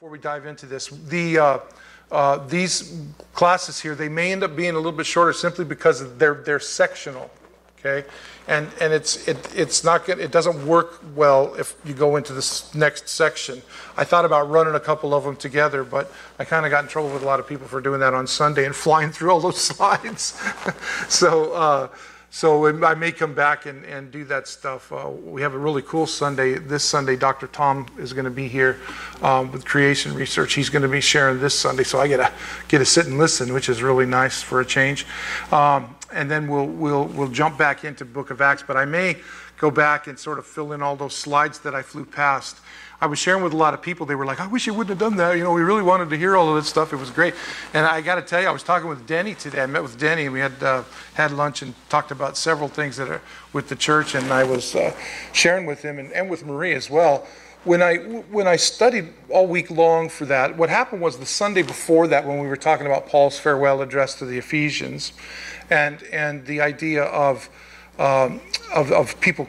before we dive into this. The uh, uh, these classes here they may end up being a little bit shorter simply because they're they're sectional, okay, and and it's it it's not good. It doesn't work well if you go into this next section. I thought about running a couple of them together, but I kind of got in trouble with a lot of people for doing that on Sunday and flying through all those slides. so. Uh, so I may come back and, and do that stuff. Uh, we have a really cool Sunday. This Sunday, Dr. Tom is going to be here um, with creation research. He's going to be sharing this Sunday, so I get to get to sit and listen, which is really nice for a change. Um, and then we'll we'll we'll jump back into Book of Acts. But I may go back and sort of fill in all those slides that I flew past. I was sharing with a lot of people. They were like, I wish you wouldn't have done that. You know, we really wanted to hear all of this stuff. It was great. And I got to tell you, I was talking with Denny today. I met with Denny. We had uh, had lunch and talked about several things that are with the church. And I was uh, sharing with him and, and with Marie as well. When I, when I studied all week long for that, what happened was the Sunday before that, when we were talking about Paul's farewell address to the Ephesians and, and the idea of, um, of, of people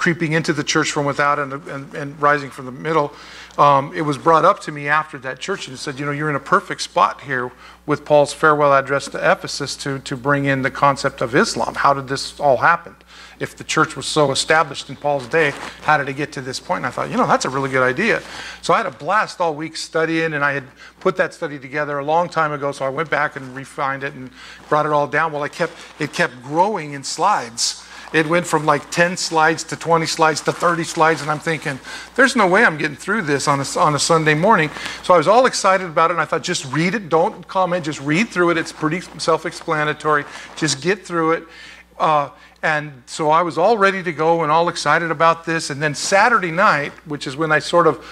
creeping into the church from without and, and, and rising from the middle. Um, it was brought up to me after that church and said, you know, you're in a perfect spot here with Paul's farewell address to Ephesus to, to bring in the concept of Islam. How did this all happen? If the church was so established in Paul's day, how did it get to this point? And I thought, you know, that's a really good idea. So I had a blast all week studying, and I had put that study together a long time ago. So I went back and refined it and brought it all down. Well, I kept it kept growing in slides it went from like 10 slides to 20 slides to 30 slides, and I'm thinking, there's no way I'm getting through this on a, on a Sunday morning. So I was all excited about it, and I thought, just read it, don't comment, just read through it. It's pretty self explanatory. Just get through it. Uh, and so I was all ready to go and all excited about this. And then Saturday night, which is when I sort of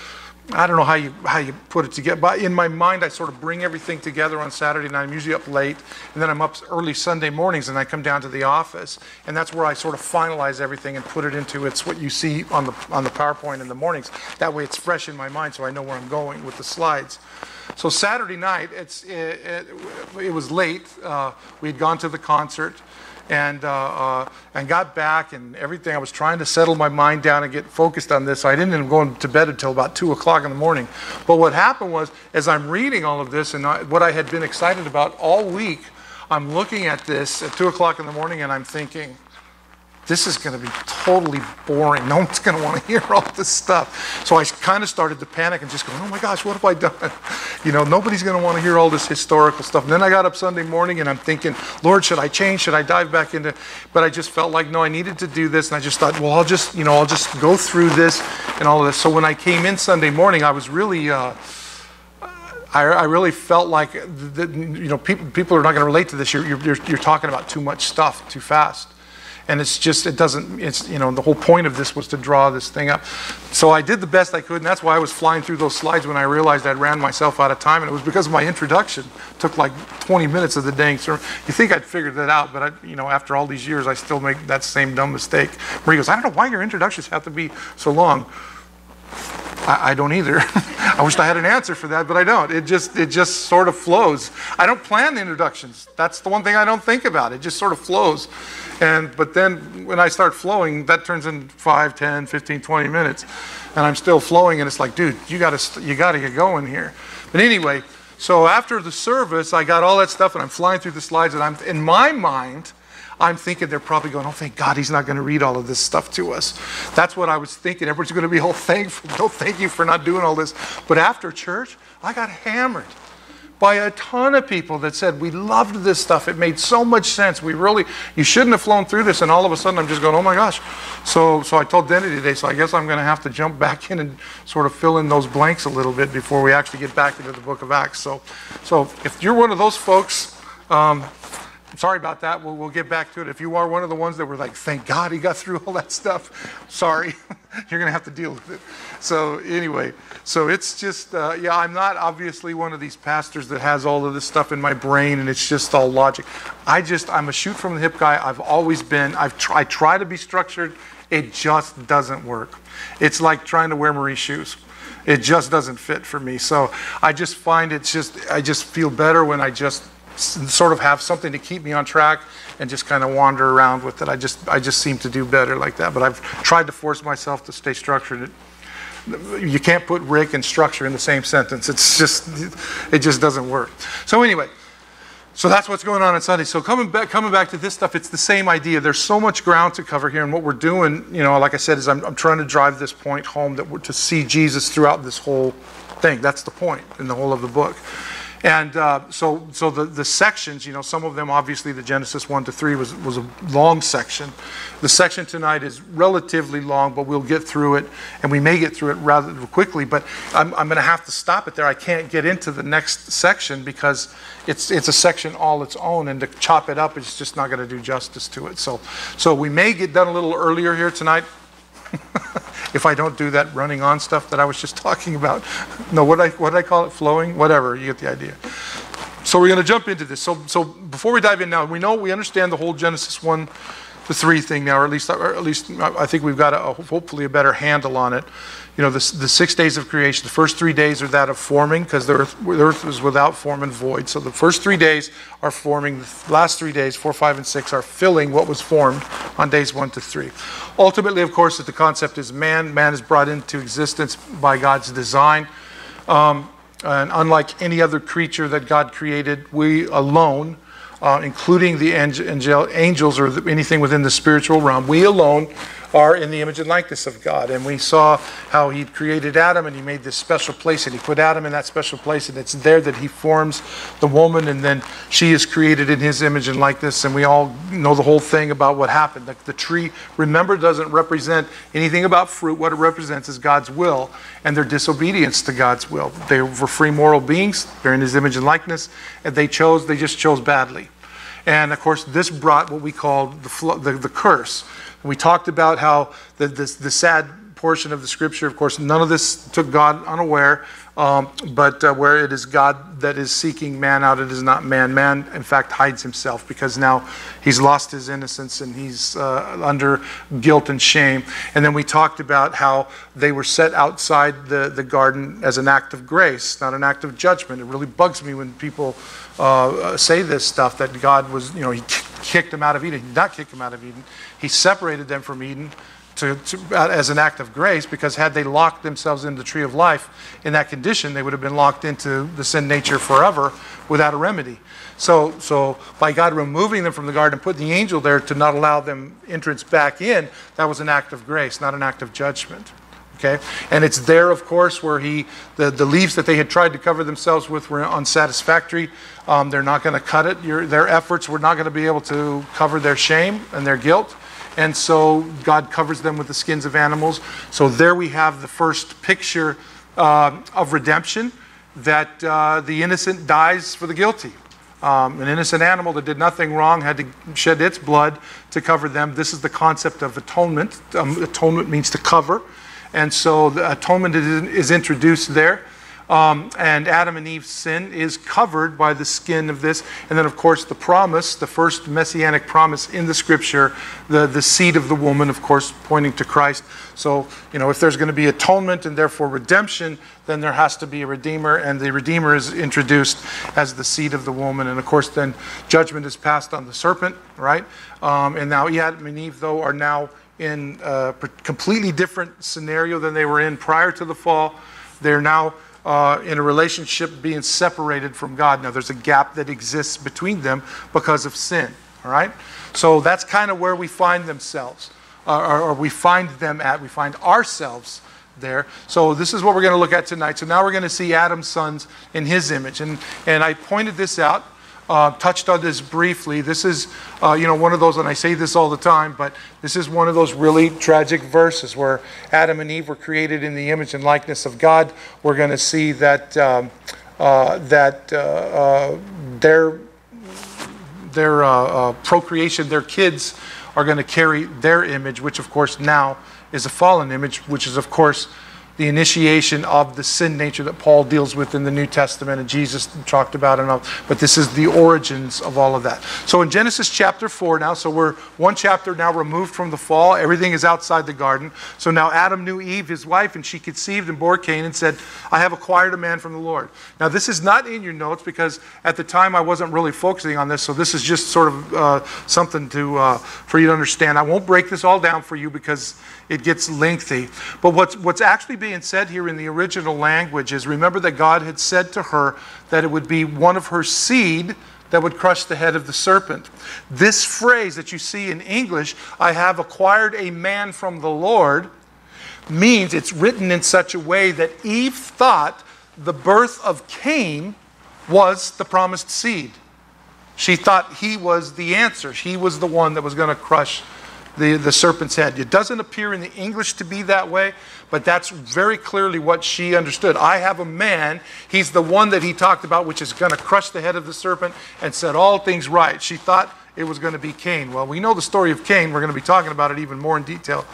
I don't know how you how you put it together, but in my mind, I sort of bring everything together on Saturday night. I'm usually up late, and then I'm up early Sunday mornings, and I come down to the office, and that's where I sort of finalize everything and put it into it's what you see on the on the PowerPoint in the mornings. That way, it's fresh in my mind, so I know where I'm going with the slides. So Saturday night, it's it, it, it was late. Uh, we had gone to the concert and, uh, uh, and got back and everything. I was trying to settle my mind down and get focused on this. I didn't end up going to bed until about 2 o'clock in the morning. But what happened was, as I'm reading all of this and I, what I had been excited about all week, I'm looking at this at 2 o'clock in the morning and I'm thinking, this is going to be totally boring. No one's going to want to hear all this stuff. So I kind of started to panic and just go, oh my gosh, what have I done? You know, nobody's going to want to hear all this historical stuff. And then I got up Sunday morning and I'm thinking, Lord, should I change? Should I dive back into? But I just felt like, no, I needed to do this. And I just thought, well, I'll just, you know, I'll just go through this and all of this. So when I came in Sunday morning, I was really, uh, I, I, really felt like, the, you know, people, people are not going to relate to this. You're, you're, you're talking about too much stuff too fast and it's just it doesn't it's you know the whole point of this was to draw this thing up so i did the best i could and that's why i was flying through those slides when i realized i'd ran myself out of time and it was because of my introduction it took like 20 minutes of the dang sermon you think i'd figured that out but I, you know after all these years i still make that same dumb mistake marie goes i don't know why your introductions have to be so long I, I don't either. I wish I had an answer for that, but I don't. It just it just sort of flows. I don't plan the introductions. That's the one thing I don't think about. It just sort of flows. And but then when I start flowing, that turns in 5, 10, 15, 20 minutes. And I'm still flowing and it's like, dude, you got to you got to get going here. But anyway, so after the service, I got all that stuff and I'm flying through the slides and I'm in my mind I'm thinking they're probably going, oh, thank God he's not going to read all of this stuff to us. That's what I was thinking. Everyone's going to be all thankful. No, thank you for not doing all this. But after church, I got hammered by a ton of people that said, we loved this stuff. It made so much sense. We really, you shouldn't have flown through this. And all of a sudden, I'm just going, oh my gosh. So, so I told Denny today, so I guess I'm going to have to jump back in and sort of fill in those blanks a little bit before we actually get back into the book of Acts. So, so if you're one of those folks, um, sorry about that. We'll, we'll get back to it. If you are one of the ones that were like, thank God he got through all that stuff, sorry. You're going to have to deal with it. So, anyway, so it's just, uh, yeah, I'm not obviously one of these pastors that has all of this stuff in my brain and it's just all logic. I just, I'm a shoot from the hip guy. I've always been. I've tr- I try to be structured. It just doesn't work. It's like trying to wear Marie shoes it just doesn't fit for me. So I just find it's just, I just feel better when I just sort of have something to keep me on track and just kind of wander around with it. I just I just seem to do better like that. But I've tried to force myself to stay structured. you can't put Rick and structure in the same sentence. It's just, it just doesn't work. So anyway, so that's what's going on on Sunday. So coming back, coming back to this stuff, it's the same idea. There's so much ground to cover here, and what we're doing, you know, like I said, is I'm, I'm trying to drive this point home that we're to see Jesus throughout this whole thing. That's the point in the whole of the book. And uh, so, so the, the sections, you know, some of them, obviously, the Genesis 1 to 3 was, was a long section. The section tonight is relatively long, but we'll get through it, and we may get through it rather quickly. But I'm, I'm going to have to stop it there. I can't get into the next section because it's, it's a section all its own, and to chop it up is just not going to do justice to it. So, so we may get done a little earlier here tonight. if I don't do that running on stuff that I was just talking about. No, what I what I call it, flowing, whatever. You get the idea. So we're going to jump into this. So so before we dive in now, we know we understand the whole Genesis one to three thing now, or at least or at least I think we've got a, hopefully a better handle on it you know, the, the six days of creation, the first three days are that of forming because the earth, the earth was without form and void. So the first three days are forming. The last three days, four, five, and six, are filling what was formed on days one to three. Ultimately, of course, the concept is man. Man is brought into existence by God's design. Um, and unlike any other creature that God created, we alone, uh, including the angel, angels or anything within the spiritual realm, we alone are in the image and likeness of God. And we saw how He created Adam and He made this special place and He put Adam in that special place, and it's there that He forms the woman, and then she is created in His image and likeness. And we all know the whole thing about what happened. Like the tree, remember, doesn't represent anything about fruit. What it represents is God's will and their disobedience to God's will. They were free moral beings, they're in His image and likeness, and they chose, they just chose badly. And of course, this brought what we call the, the, the curse we talked about how the, the, the sad portion of the scripture, of course, none of this took God unaware, um, but uh, where it is God that is seeking man out, it is not man. Man, in fact, hides himself because now he's lost his innocence and he's uh, under guilt and shame. And then we talked about how they were set outside the, the garden as an act of grace, not an act of judgment. It really bugs me when people uh, say this stuff that God was, you know, he kicked them out of Eden. He did not kick them out of Eden. He separated them from Eden to, to, as an act of grace because had they locked themselves in the tree of life in that condition, they would have been locked into the sin nature forever without a remedy. So, so by God removing them from the garden and putting the angel there to not allow them entrance back in, that was an act of grace, not an act of judgment. Okay? And it's there, of course, where he, the, the leaves that they had tried to cover themselves with were unsatisfactory. Um, they're not going to cut it. Your, their efforts were not going to be able to cover their shame and their guilt. And so God covers them with the skins of animals. So there we have the first picture uh, of redemption that uh, the innocent dies for the guilty. Um, an innocent animal that did nothing wrong had to shed its blood to cover them. This is the concept of atonement. Um, atonement means to cover. And so the atonement is, introduced there. Um, and Adam and Eve's sin is covered by the skin of this. And then, of course, the promise, the first messianic promise in the scripture, the, the seed of the woman, of course, pointing to Christ. So, you know, if there's going to be atonement and therefore redemption, then there has to be a redeemer, and the redeemer is introduced as the seed of the woman. And of course, then judgment is passed on the serpent, right? Um, and now Adam and Eve, though, are now in a completely different scenario than they were in prior to the fall. They're now uh, in a relationship being separated from God. Now, there's a gap that exists between them because of sin. All right? So that's kind of where we find themselves, uh, or, or we find them at. We find ourselves there. So this is what we're going to look at tonight. So now we're going to see Adam's sons in his image. And, and I pointed this out uh, touched on this briefly. This is, uh, you know, one of those, and I say this all the time, but this is one of those really tragic verses where Adam and Eve were created in the image and likeness of God. We're going to see that um, uh, that uh, uh, their their uh, procreation, their kids, are going to carry their image, which of course now is a fallen image, which is of course the initiation of the sin nature that Paul deals with in the New Testament and Jesus talked about and all. But this is the origins of all of that. So in Genesis chapter 4 now, so we're one chapter now removed from the fall. Everything is outside the garden. So now Adam knew Eve, his wife, and she conceived and bore Cain and said, I have acquired a man from the Lord. Now this is not in your notes because at the time I wasn't really focusing on this. So this is just sort of uh, something to, uh, for you to understand. I won't break this all down for you because it gets lengthy. But what's, what's actually being said here in the original language is remember that God had said to her that it would be one of her seed that would crush the head of the serpent. This phrase that you see in English, I have acquired a man from the Lord, means it's written in such a way that Eve thought the birth of Cain was the promised seed. She thought he was the answer. He was the one that was going to crush the, the serpent's head. It doesn't appear in the English to be that way, but that's very clearly what she understood. I have a man, he's the one that he talked about, which is going to crush the head of the serpent and set all things right. She thought it was going to be Cain. Well, we know the story of Cain. We're going to be talking about it even more in detail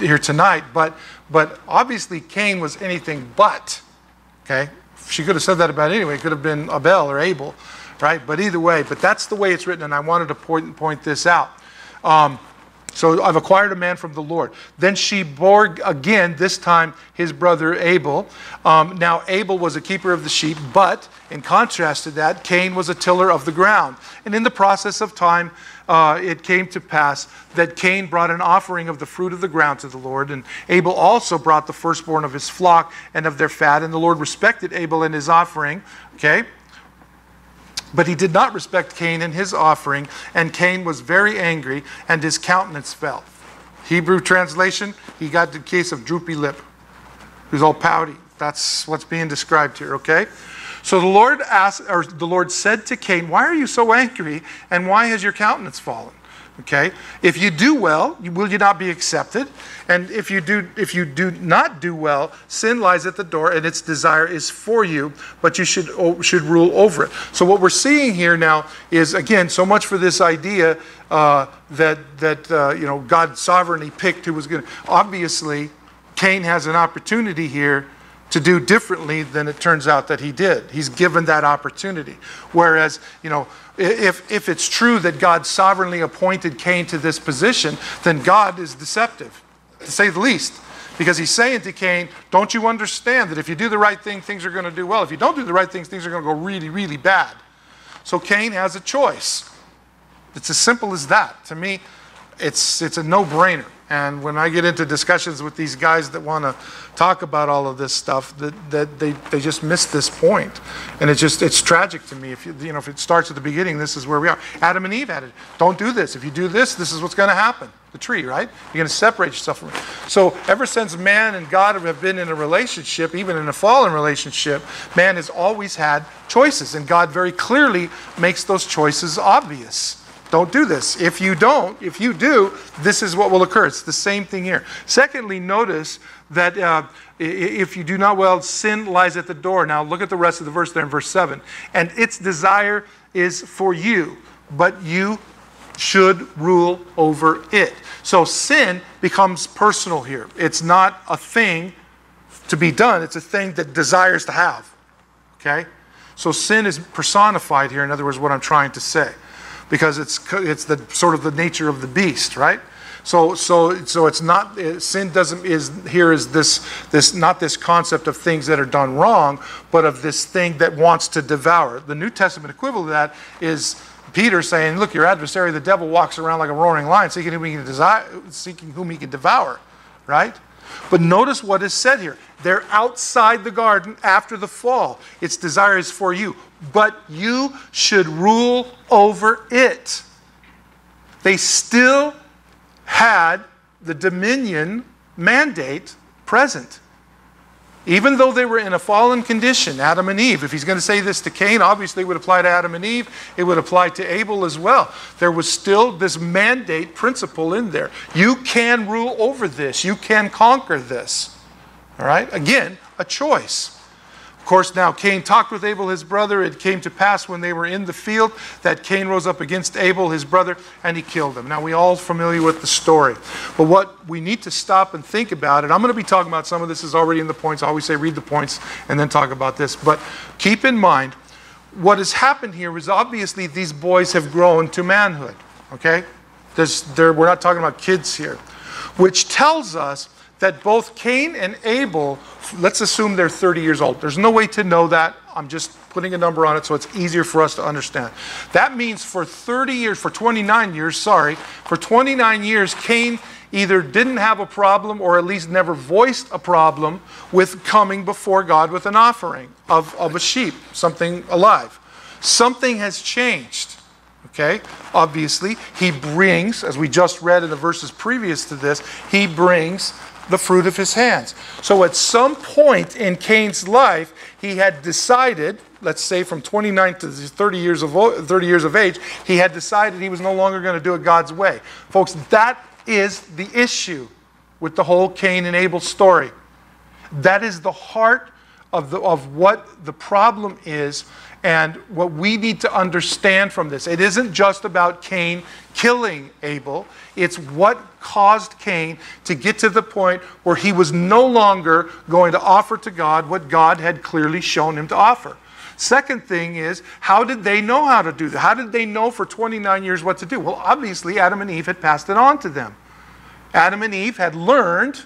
here tonight. But, but obviously, Cain was anything but. Okay? She could have said that about anyway. It could have been Abel or Abel, right? But either way, but that's the way it's written, and I wanted to point, point this out. Um, so I've acquired a man from the Lord. Then she bore again, this time his brother Abel. Um, now, Abel was a keeper of the sheep, but in contrast to that, Cain was a tiller of the ground. And in the process of time, uh, it came to pass that Cain brought an offering of the fruit of the ground to the Lord, and Abel also brought the firstborn of his flock and of their fat. And the Lord respected Abel and his offering. Okay? But he did not respect Cain and his offering, and Cain was very angry, and his countenance fell. Hebrew translation, he got the case of droopy lip. He was all pouty. That's what's being described here, okay? So the Lord asked, or the Lord said to Cain, Why are you so angry, and why has your countenance fallen? Okay? If you do well, will you not be accepted? And if you do if you do not do well, sin lies at the door and its desire is for you, but you should should rule over it. So what we're seeing here now is again so much for this idea uh, that that uh, you know God sovereignly picked who was going to obviously Cain has an opportunity here to do differently than it turns out that he did. He's given that opportunity. Whereas, you know, if, if it's true that God sovereignly appointed Cain to this position, then God is deceptive, to say the least. Because he's saying to Cain, Don't you understand that if you do the right thing, things are going to do well? If you don't do the right things, things are going to go really, really bad. So Cain has a choice. It's as simple as that. To me, it's, it's a no brainer. And when I get into discussions with these guys that want to talk about all of this stuff, that, that they, they just miss this point. And it's just, it's tragic to me. If you, you know, if it starts at the beginning, this is where we are. Adam and Eve had it. Don't do this. If you do this, this is what's going to happen. The tree, right? You're going to separate yourself from it. So ever since man and God have been in a relationship, even in a fallen relationship, man has always had choices. And God very clearly makes those choices obvious. Don't do this. If you don't, if you do, this is what will occur. It's the same thing here. Secondly, notice that uh, if you do not well, sin lies at the door. Now, look at the rest of the verse there in verse 7. And its desire is for you, but you should rule over it. So sin becomes personal here. It's not a thing to be done, it's a thing that desires to have. Okay? So sin is personified here, in other words, what I'm trying to say because it's, it's the sort of the nature of the beast, right? So, so, so it's not sin doesn't is here is this this not this concept of things that are done wrong, but of this thing that wants to devour. The New Testament equivalent of that is Peter saying, "Look, your adversary, the devil, walks around like a roaring lion, seeking whom he can seeking whom he can devour." Right? But notice what is said here. They're outside the garden after the fall. Its desire is for you, but you should rule over it. They still had the dominion mandate present. Even though they were in a fallen condition, Adam and Eve, if he's going to say this to Cain, obviously it would apply to Adam and Eve, it would apply to Abel as well. There was still this mandate principle in there. You can rule over this, you can conquer this. All right? Again, a choice. Of course, now Cain talked with Abel, his brother. It came to pass when they were in the field that Cain rose up against Abel, his brother, and he killed him. Now, we all familiar with the story. But what we need to stop and think about, and I'm going to be talking about some of this is already in the points. I always say read the points and then talk about this. But keep in mind, what has happened here is obviously these boys have grown to manhood. Okay? we're not talking about kids here. Which tells us that both Cain and Abel, let's assume they're 30 years old. There's no way to know that. I'm just putting a number on it so it's easier for us to understand. That means for 30 years, for 29 years, sorry, for 29 years, Cain either didn't have a problem or at least never voiced a problem with coming before God with an offering of, of a sheep, something alive. Something has changed. Okay? Obviously, he brings, as we just read in the verses previous to this, he brings the fruit of his hands. So at some point in Cain's life, he had decided, let's say from 29 to 30 years of 30 years of age, he had decided he was no longer going to do it God's way. Folks, that is the issue with the whole Cain and Abel story. That is the heart of, the, of what the problem is and what we need to understand from this. It isn't just about Cain killing Abel, it's what caused Cain to get to the point where he was no longer going to offer to God what God had clearly shown him to offer. Second thing is, how did they know how to do that? How did they know for 29 years what to do? Well, obviously, Adam and Eve had passed it on to them. Adam and Eve had learned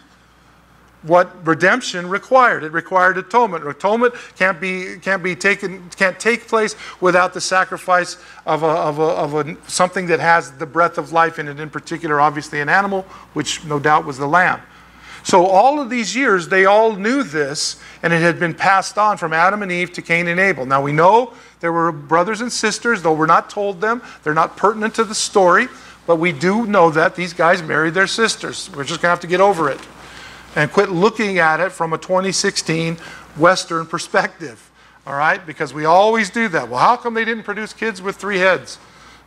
what redemption required. It required atonement. Atonement can't be, can't be taken, can't take place without the sacrifice of, a, of, a, of a, something that has the breath of life in it, in particular, obviously, an animal, which no doubt was the lamb. So, all of these years, they all knew this, and it had been passed on from Adam and Eve to Cain and Abel. Now, we know there were brothers and sisters, though we're not told them, they're not pertinent to the story, but we do know that these guys married their sisters. We're just going to have to get over it and quit looking at it from a 2016 Western perspective. All right? Because we always do that. Well, how come they didn't produce kids with three heads?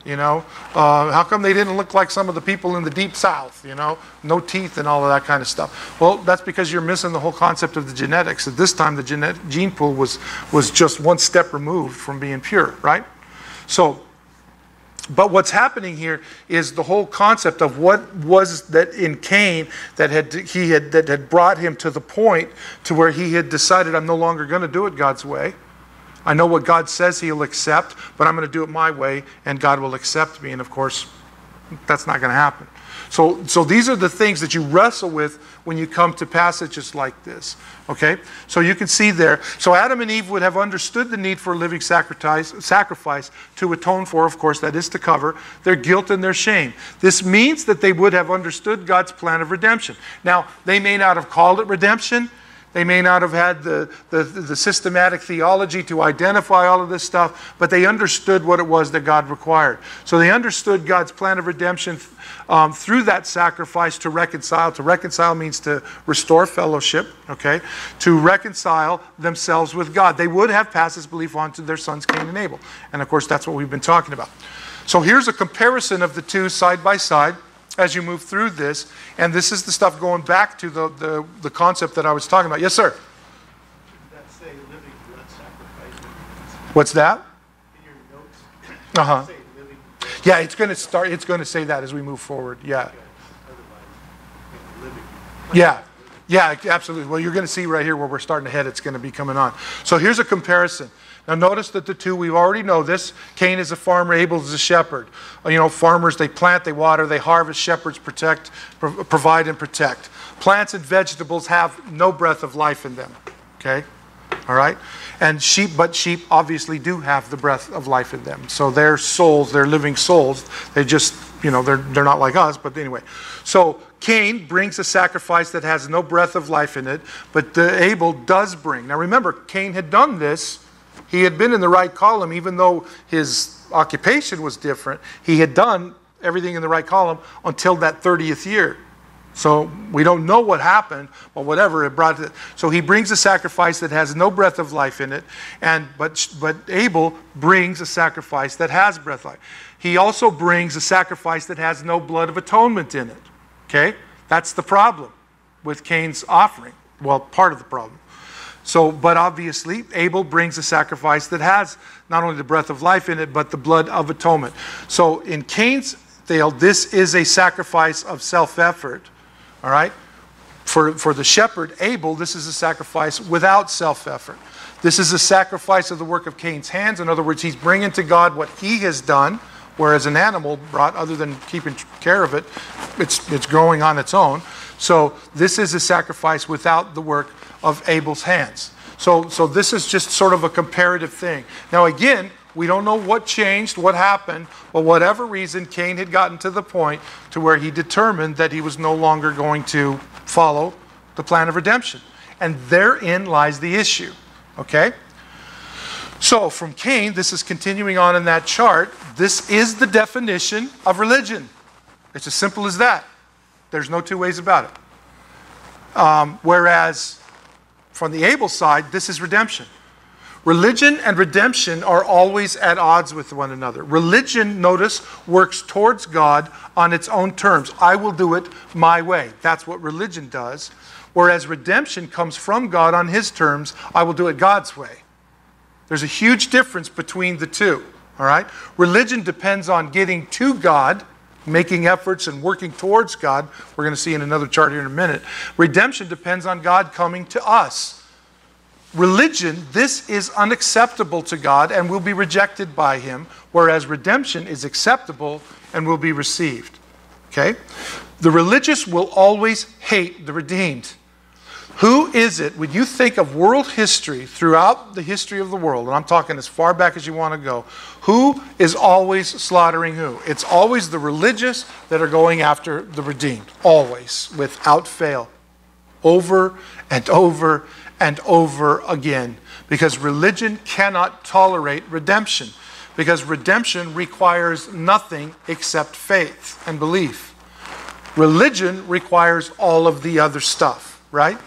You know, uh, how come they didn't look like some of the people in the deep south? You know, no teeth and all of that kind of stuff. Well, that's because you're missing the whole concept of the genetics. At this time, the genetic gene pool was was just one step removed from being pure, right? So but what's happening here is the whole concept of what was that in Cain that had he had that had brought him to the point to where he had decided I'm no longer going to do it God's way. I know what God says he'll accept, but I'm going to do it my way and God will accept me and of course that's not going to happen. So, so these are the things that you wrestle with when you come to passages like this. Okay? So you can see there. So Adam and Eve would have understood the need for a living sacrifice, sacrifice to atone for, of course, that is to cover their guilt and their shame. This means that they would have understood God's plan of redemption. Now, they may not have called it redemption. They may not have had the, the, the, systematic theology to identify all of this stuff, but they understood what it was that God required. So they understood God's plan of redemption um, through that sacrifice to reconcile. To reconcile means to restore fellowship, okay? To reconcile themselves with God. They would have passed this belief on to their sons Cain and Abel. And of course, that's what we've been talking about. So here's a comparison of the two side by side as you move through this. And this is the stuff going back to the, the, the concept that I was talking about. Yes, sir? What's that? Uh huh. Yeah, it's going to start. It's going to say that as we move forward. Yeah. Yeah. Yeah, absolutely. Well, you're going to see right here where we're starting to head. It's going to be coming on. So here's a comparison. Now, notice that the two, we already know this. Cain is a farmer, Abel is a shepherd. Uh, you know, farmers, they plant, they water, they harvest, shepherds protect, provide, and protect. Plants and vegetables have no breath of life in them. Okay? All right? And sheep, but sheep obviously do have the breath of life in them. So they're souls, they're living souls. They just, you know, they're, they're not like us, but anyway. So Cain brings a sacrifice that has no breath of life in it, but Abel does bring. Now remember, Cain had done this he had been in the right column, even though his occupation was different. He had done everything in the right column until that 30th year. So we don't know what happened, but whatever it brought. So he brings a sacrifice that has no breath of life in it, and but but Abel brings a sacrifice that has breath of life. He also brings a sacrifice that has no blood of atonement in it. Okay, that's the problem with Cain's offering. Well, part of the problem. So, but obviously, Abel brings a sacrifice that has not only the breath of life in it, but the blood of atonement. So, in Cain's tale, this is a sacrifice of self effort. All right? For, for the shepherd, Abel, this is a sacrifice without self effort. This is a sacrifice of the work of Cain's hands. In other words, he's bringing to God what he has done, whereas an animal brought, other than keeping care of it, it's, it's growing on its own. So, this is a sacrifice without the work of Abel's hands. So, so this is just sort of a comparative thing. Now, again, We don't know what changed, what happened, but whatever reason, Cain had gotten to the point to where he determined that he was no longer going to follow the plan of redemption. And therein lies the issue. Okay? So from Cain, this is continuing on in that chart. This is the definition of religion. It's as simple as that. There's no two ways about it. Um, whereas from the Abel side, this is redemption. Religion and redemption are always at odds with one another. Religion, notice, works towards God on its own terms. I will do it my way. That's what religion does. Whereas redemption comes from God on his terms. I will do it God's way. There's a huge difference between the two. All right? Religion depends on getting to God, making efforts and working towards God. We're going to see in another chart here in a minute. Redemption depends on God coming to us religion, this is unacceptable to God and will be rejected by Him, whereas redemption is acceptable and will be received. Okay? The religious will always hate the redeemed. Who is it, when you think of world history throughout the history of the world, and I'm talking as far back as you want to go, who is always slaughtering who? It's always the religious that are going after the redeemed. Always, without fail. Over and over and over again because religion cannot tolerate redemption because redemption requires nothing except faith and belief. Religion requires all of the other stuff, right?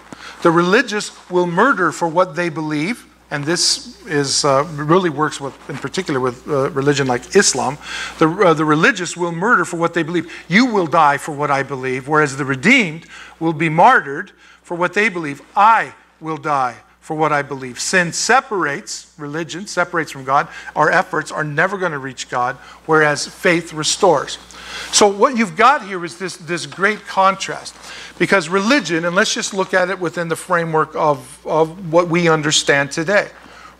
The religious will murder for what they believe, and this is uh, really works with, in particular with uh, religion like Islam. The, uh, the religious will murder for what they believe. You will die for what I believe, whereas the redeemed will be martyred for what they believe. I will die for what I believe. Sin separates, religion separates from God. Our efforts are never going to reach God, whereas faith restores. So, what you've got here is this, this great contrast. Because religion, and let's just look at it within the framework of, of what we understand today,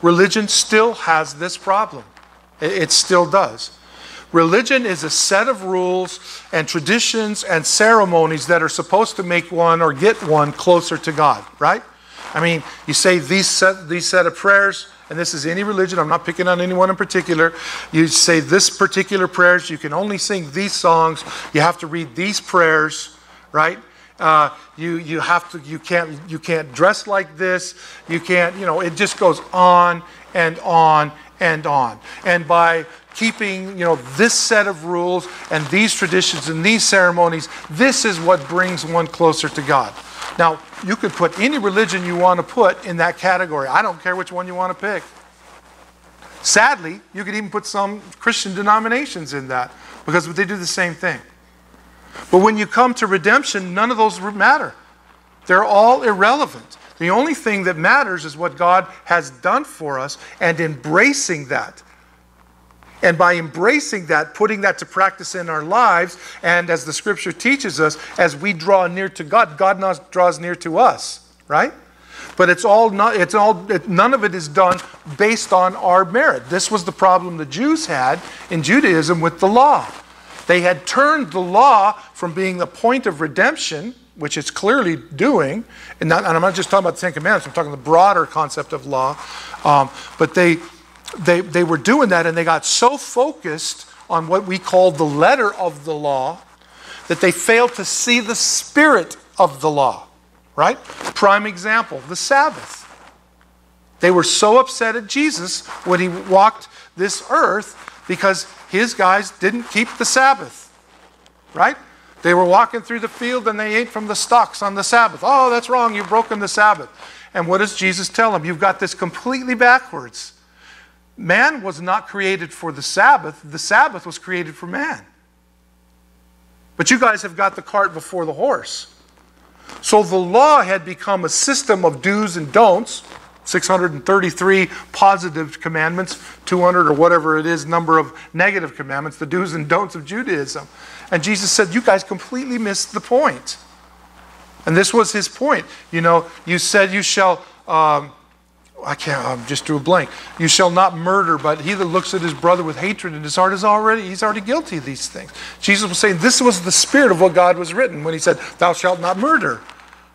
religion still has this problem. It, it still does. Religion is a set of rules and traditions and ceremonies that are supposed to make one or get one closer to God, right? I mean, you say these set, these set of prayers, and this is any religion, I'm not picking on anyone in particular. You say this particular prayers, you can only sing these songs, you have to read these prayers, right? Uh, you, you have to, you can't, you can't dress like this, you can't, you know, it just goes on and on and on. And by keeping, you know, this set of rules and these traditions and these ceremonies, this is what brings one closer to God. Now, you could put any religion you want to put in that category. I don't care which one you want to pick. Sadly, you could even put some Christian denominations in that because they do the same thing. But when you come to redemption, none of those matter. They're all irrelevant. The only thing that matters is what God has done for us and embracing that. And by embracing that, putting that to practice in our lives, and as the scripture teaches us, as we draw near to God, God draws near to us, right? But it's all not, it's all, none of it is done based on our merit. This was the problem the Jews had in Judaism with the law. They had turned the law from being the point of redemption, which it's clearly doing, and, not, and I'm not just talking about the Ten Commandments, I'm talking the broader concept of law, um, but they, they, they were doing that and they got so focused on what we call the letter of the law that they failed to see the spirit of the law, right? Prime example the Sabbath. They were so upset at Jesus when he walked this earth because his guys didn't keep the Sabbath, right? They were walking through the field and they ate from the stalks on the Sabbath. Oh, that's wrong. You've broken the Sabbath. And what does Jesus tell them? You've got this completely backwards. Man was not created for the Sabbath, the Sabbath was created for man. But you guys have got the cart before the horse. So the law had become a system of do's and don'ts, 633 positive commandments, 200 or whatever it is, number of negative commandments, the do's and don'ts of Judaism. And Jesus said, You guys completely missed the point. And this was his point. You know, you said you shall. Um, I can't, I'm just drew a blank. You shall not murder, but he that looks at his brother with hatred in his heart is already, he's already guilty of these things. Jesus was saying this was the spirit of what God was written when he said, Thou shalt not murder.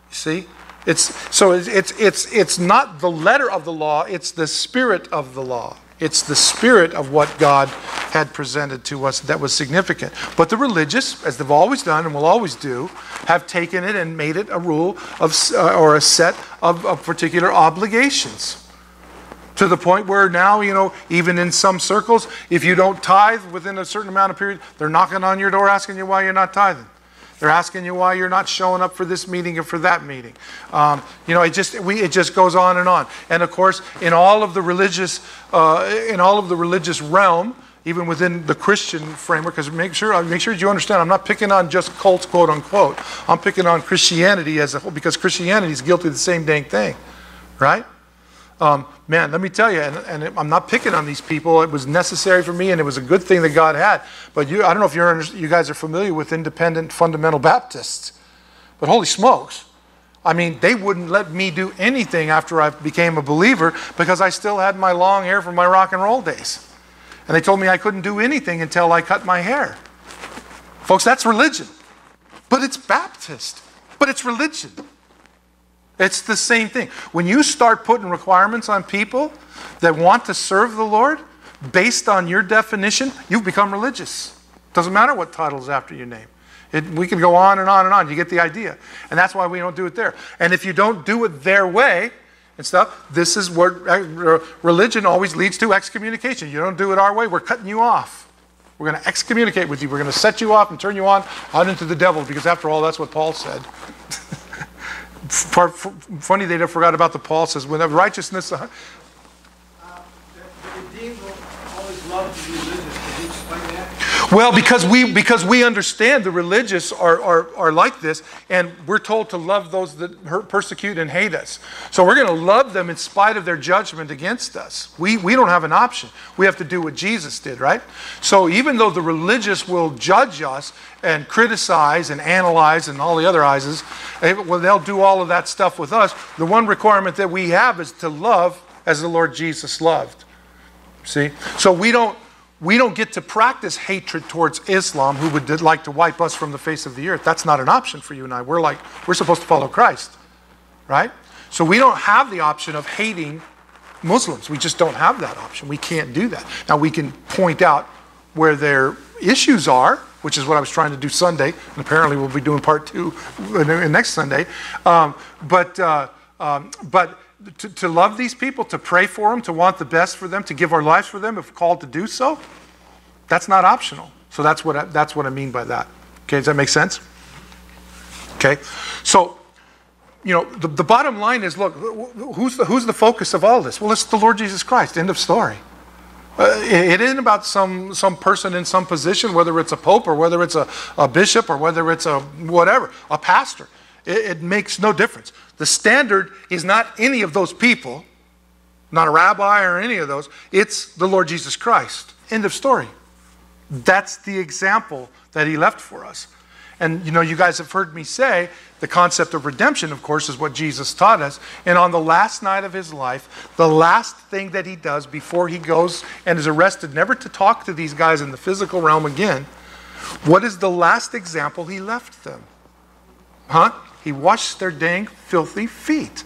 You see? It's, so it's, it's, it's, it's not the letter of the law, it's the spirit of the law It's the spirit of what God had presented to us that was significant. But the religious, as they've always done and will always do, have taken it and made it a rule of, uh, or a set of, of particular obligations to the point where now, you know, even in some circles, if you don't tithe within a certain amount of period, they're knocking on your door asking you why you're not tithing. They're asking you why you're not showing up for this meeting or for that meeting. Um, you know, it just we it just goes on and on. And of course, in all of the religious uh, in all of the religious realm, even within the Christian framework, because make sure I make sure you understand, I'm not picking on just cults, quote unquote. I'm picking on Christianity as a whole because Christianity is guilty of the same dang thing, right? Um, man, let me tell you, and, and, I'm not picking on these people. It was necessary for me, and it was a good thing that God had. But you, I don't know if you're, you guys are familiar with independent fundamental Baptists, but holy smokes. I mean, they wouldn't let me do anything after I became a believer because I still had my long hair from my rock and roll days. And they told me I couldn't do anything until I cut my hair. Folks, that's religion. But it's Baptist. But it's religion. It's the same thing. When you start putting requirements on people that want to serve the Lord based on your definition, you've become religious. Doesn't matter what title is after your name. It, we can go on and on and on. You get the idea. And that's why we don't do it there. And if you don't do it their way and stuff, this is what uh, religion always leads to excommunication. You don't do it our way, we're cutting you off. We're going to excommunicate with you. We're going to set you off and turn you on out into the devil because, after all, that's what Paul said. funny they forgot about the Paul says, when the righteousness. Uh, the redeemed always love to be religious. Can you explain that? Well, because we because we understand the religious are, are, are like this, and we're told to love those that hurt, persecute and hate us. So we're going to love them in spite of their judgment against us. We we don't have an option. We have to do what Jesus did, right? So even though the religious will judge us and criticize and analyze and all the other I's, eh, well, they'll do all of that stuff with us. The one requirement that we have is to love as the Lord Jesus loved. See? So we don't we don't get to practice hatred towards Islam, who would like to wipe us from the face of the earth. That's not an option for you and I. We're like, we're supposed to follow Christ, right? So we don't have the option of hating Muslims. We just don't have that option. We can't do that. Now we can point out where their issues are, which is what I was trying to do Sunday, and apparently we'll be doing part two next Sunday. Um, but uh, um, but to, to love these people, to pray for them, to want the best for them, to give our lives for them if called to do so, that's not optional. So that's what I, that's what I mean by that. Okay, does that make sense? Okay, so you know the, the bottom line is look, who's the, who's the focus of all this? Well, it's the Lord Jesus Christ. End of story. Uh, it isn't about some, some person in some position, whether it's a pope or whether it's a, a bishop or whether it's a whatever, a pastor. It, it makes no difference. The standard is not any of those people, not a rabbi or any of those. It's the Lord Jesus Christ. End of story. That's the example that he left for us. And you know, you guys have heard me say the concept of redemption, of course, is what Jesus taught us. And on the last night of his life, the last thing that he does before he goes and is arrested, never to talk to these guys in the physical realm again, what is the last example he left them? Huh? He washed their dang, filthy feet.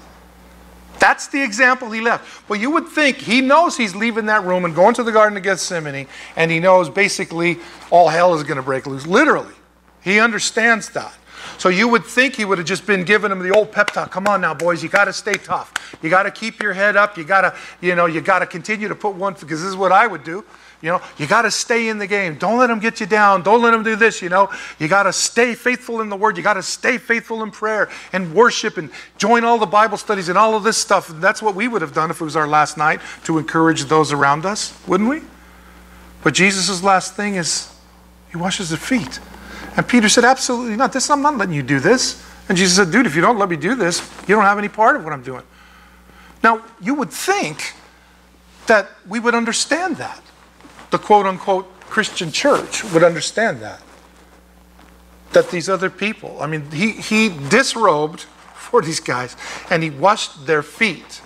That's the example he left. Well, you would think he knows he's leaving that room and going to the Garden of Gethsemane, and he knows basically all hell is going to break loose. Literally. He understands that. So you would think he would have just been giving them the old pep talk. Come on now, boys, you got to stay tough. You got to keep your head up. You got to, you know, you got to continue to put one, because this is what I would do. You know, you got to stay in the game. Don't let them get you down. Don't let them do this. You know, you got to stay faithful in the Word. You got to stay faithful in prayer and worship and join all the Bible studies and all of this stuff. And that's what we would have done if it was our last night to encourage those around us, wouldn't we? But Jesus' last thing is he washes their feet. And Peter said, Absolutely not. This I'm not letting you do this. And Jesus said, Dude, if you don't let me do this, you don't have any part of what I'm doing. Now, you would think that we would understand that the quote unquote Christian church would understand that. That these other people, I mean, he, he disrobed for these guys and he washed their feet.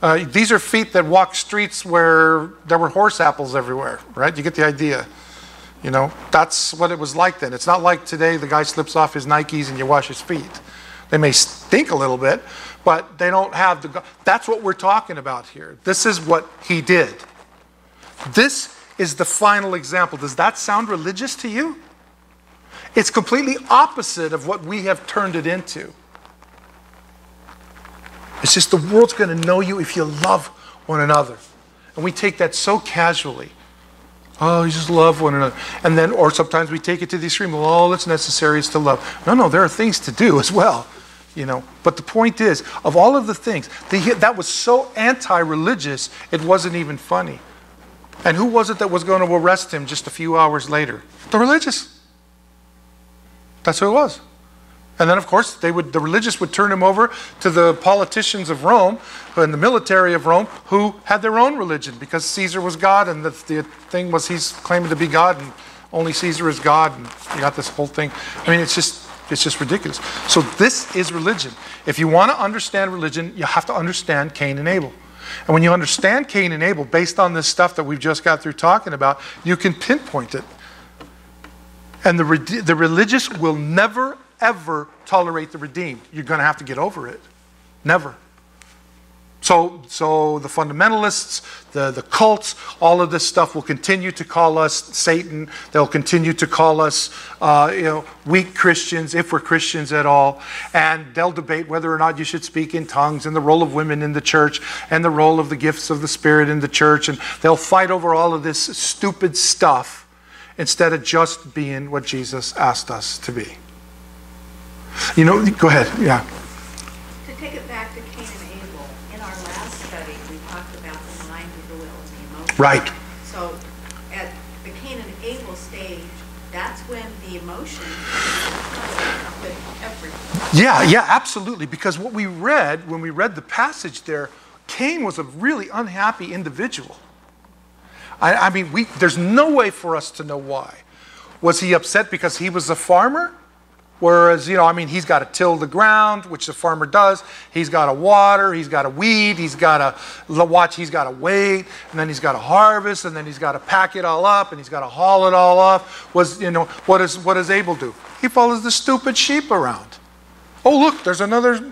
Uh, these are feet that walk streets where there were horse apples everywhere, right? You get the idea. You know, that's what it was like then. It's not like today the guy slips off his Nikes and you wash his feet. They may stink a little bit, but they don't have the. That's what we're talking about here. This is what he did. This is the final example. Does that sound religious to you? It's completely opposite of what we have turned it into. It's just the world's going to know you if you love one another. And we take that so casually. Oh, you just love one another. And then, or sometimes we take it to the extreme. Well, all that's necessary is to love. No, no, there are things to do as well. You know, but the point is, of all of the things, the, that was so anti-religious, it wasn't even funny. And who was it that was going to arrest him just a few hours later? The religious. That's who it was. And then, of course, they would, the religious would turn him over to the politicians of Rome and the military of Rome who had their own religion because Caesar was God and the, the thing was he's claiming to be God and only Caesar is God. And you got this whole thing. I mean, it's just, it's just ridiculous. So, this is religion. If you want to understand religion, you have to understand Cain and Abel. And when you understand Cain and Abel based on this stuff that we've just got through talking about, you can pinpoint it. And the, the religious will never, ever tolerate the redeemed. You're going to have to get over it. Never. So, so the fundamentalists, the, the cults, all of this stuff will continue to call us Satan. They'll continue to call us, uh, you know, weak Christians, if we're Christians at all. And they'll debate whether or not you should speak in tongues and the role of women in the church and the role of the gifts of the Spirit in the church. And they'll fight over all of this stupid stuff instead of just being what Jesus asked us to be. You know, go ahead. Yeah. To take it back to Cain and Abel, in our last study, we talked about the mind, the will, and the emotion. Right. So at the Cain and Abel stage, that's when the emotion with everything. Yeah, yeah, absolutely. Because what we read, when we read the passage there, Cain was a really unhappy individual. I, I mean, we, there's no way for us to know why. Was he upset because he was a farmer? Whereas, you know, I mean, he's got to till the ground, which the farmer does. He's got to water, he's got to weed, he's got to watch, he's got to wait, and then he's got to harvest, and then he's got to pack it all up, and he's got to haul it all off. Was, you know, what, is, what does Abel do? He follows the stupid sheep around. Oh, look, there's another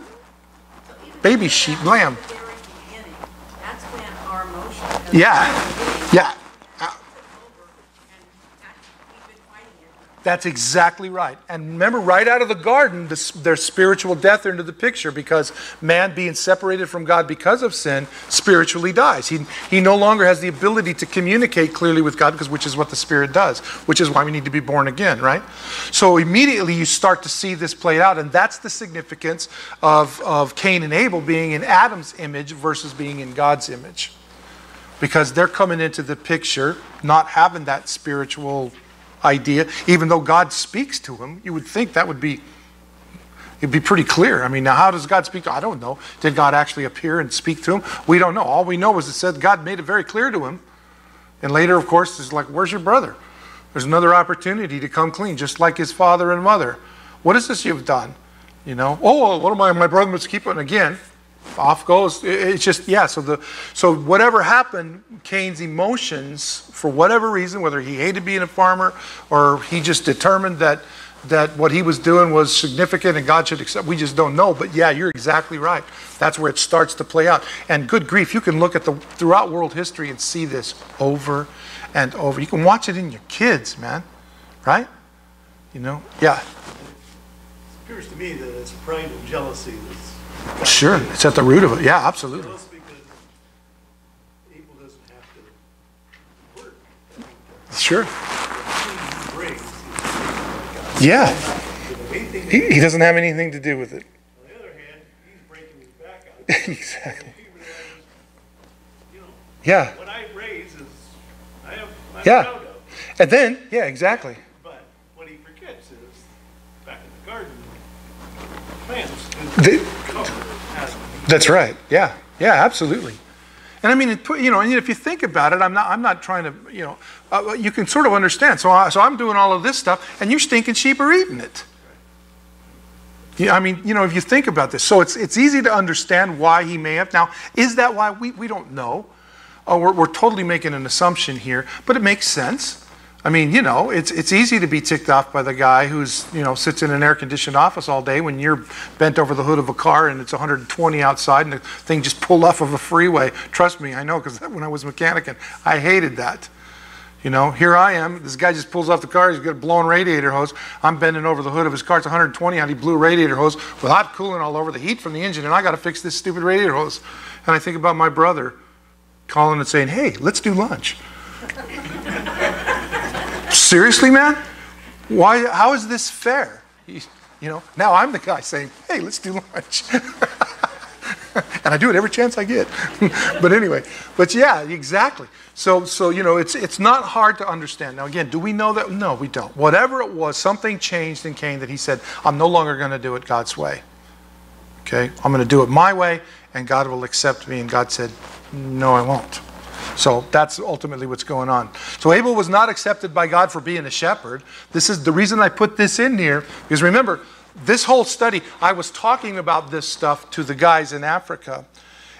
Baby sheep, lamb. Yeah. very beginning, That's when our emotion. has Yeah. started Yeah, over, and actually we've been fighting it. That's exactly right. And remember, right out of the garden, this, there's spiritual death into the picture because man, being separated from God because of sin, spiritually dies. He, he no longer has the ability to communicate clearly with God, because which is what the Spirit does, which is why we need to be born again, right? So immediately you start to see this played out, and that's the significance of, of Cain and Abel being in Adam's image versus being in God's image. because they're coming into the picture not having that spiritual idea. Even though god speaks to him. you would think that would be it'd be pretty clear. I mean now how does god speak i don't know. Did god actually appear and speak to him? We don't know. All we know is it said god made it very clear to him. And later of course it's like where's your brother? There's another opportunity to come clean just like his father and mother. What is this you've done? You know oh what am i my brother must keep it again off goes. It's just yeah so the so whatever happened cain's emotions for whatever reason whether he hated being a farmer or he just determined that that what he was doing was significant and god should accept we just don't know. But yeah you're exactly right. That's where it starts to play out. And good grief you can look at the throughout world history and see this over and over. You can watch it in your kids man right? You know? Yeah. It appears to me that it's pride and jealousy that's sure it's at the root of it yeah absolutely jealous because Abel doesn't have to work. sure yeah you know, anything. He, he doesn't have anything to do with it. On the other hand, he's breaking his back out. exactly. He realizes, you know, Yeah. what I raise is, I have, I'm Yeah. And then, yeah, exactly. But what he forgets is, back in the garden, That's right. Yeah. Yeah, absolutely. And I mean, it you know, and if you think about it, I'm not, I'm not trying to, you know, uh, you can sort of understand. So, I, so I'm doing all of this stuff, and you stinking sheep are eating it. Yeah, I mean, you know, if you think about this, so it's it's easy to understand why he may have. Now, is that why we we don't know? Uh, we're we're totally making an assumption here, but it makes sense. I mean, you know, it's, it's easy to be ticked off by the guy who's, you know, sits in an air conditioned office all day when you're bent over the hood of a car and it's 120 outside and the thing just pulled off of a freeway. Trust me, I know because when I was mechanicing, I hated that. You know, here I am. This guy just pulls off the car. He's got a blown radiator hose. I'm bending over the hood of his car. It's 120 out. He blew radiator hose with hot coolant all over the heat from the engine, and I got to fix this stupid radiator hose. And I think about my brother calling and saying, "Hey, let's do lunch." Seriously, man? Why? How is this fair? You, know. Now I'm the guy saying, "Hey, let's do lunch." and I do it every chance I get. but anyway, but yeah, exactly. So, so you know, it's it's not hard to understand. Now, again, do we know that? No, we don't. Whatever it was, something changed in Cain that he said, "I'm no longer going to do it God's way." Okay, I'm going to do it my way, and God will accept me. And God said, "No, I won't." So that's ultimately what's going on. So Abel was not accepted by God for being a shepherd. This is the reason I put this in here, because remember, this whole study, I was talking about this stuff to the guys in Africa,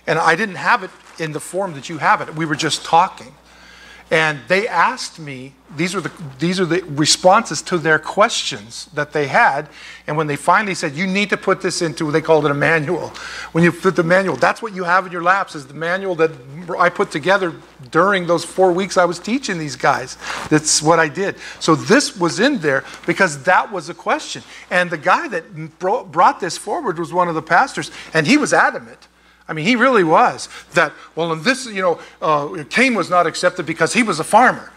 and I didn't have it in the form that you have it. We were just talking. And they asked me, these are the these are the responses to their questions that they had. And when they finally said, you need to put this into, they called it a manual. When you put the manual, that's what you have in your laps, is the manual that I put together during those four weeks I was teaching these guys. That's what I did. So this was in there because that was a question. And the guy that brought this forward was one of the pastors, and he was adamant. I mean, he really was. That, well, in this, you know, uh, Cain was not accepted because he was a farmer,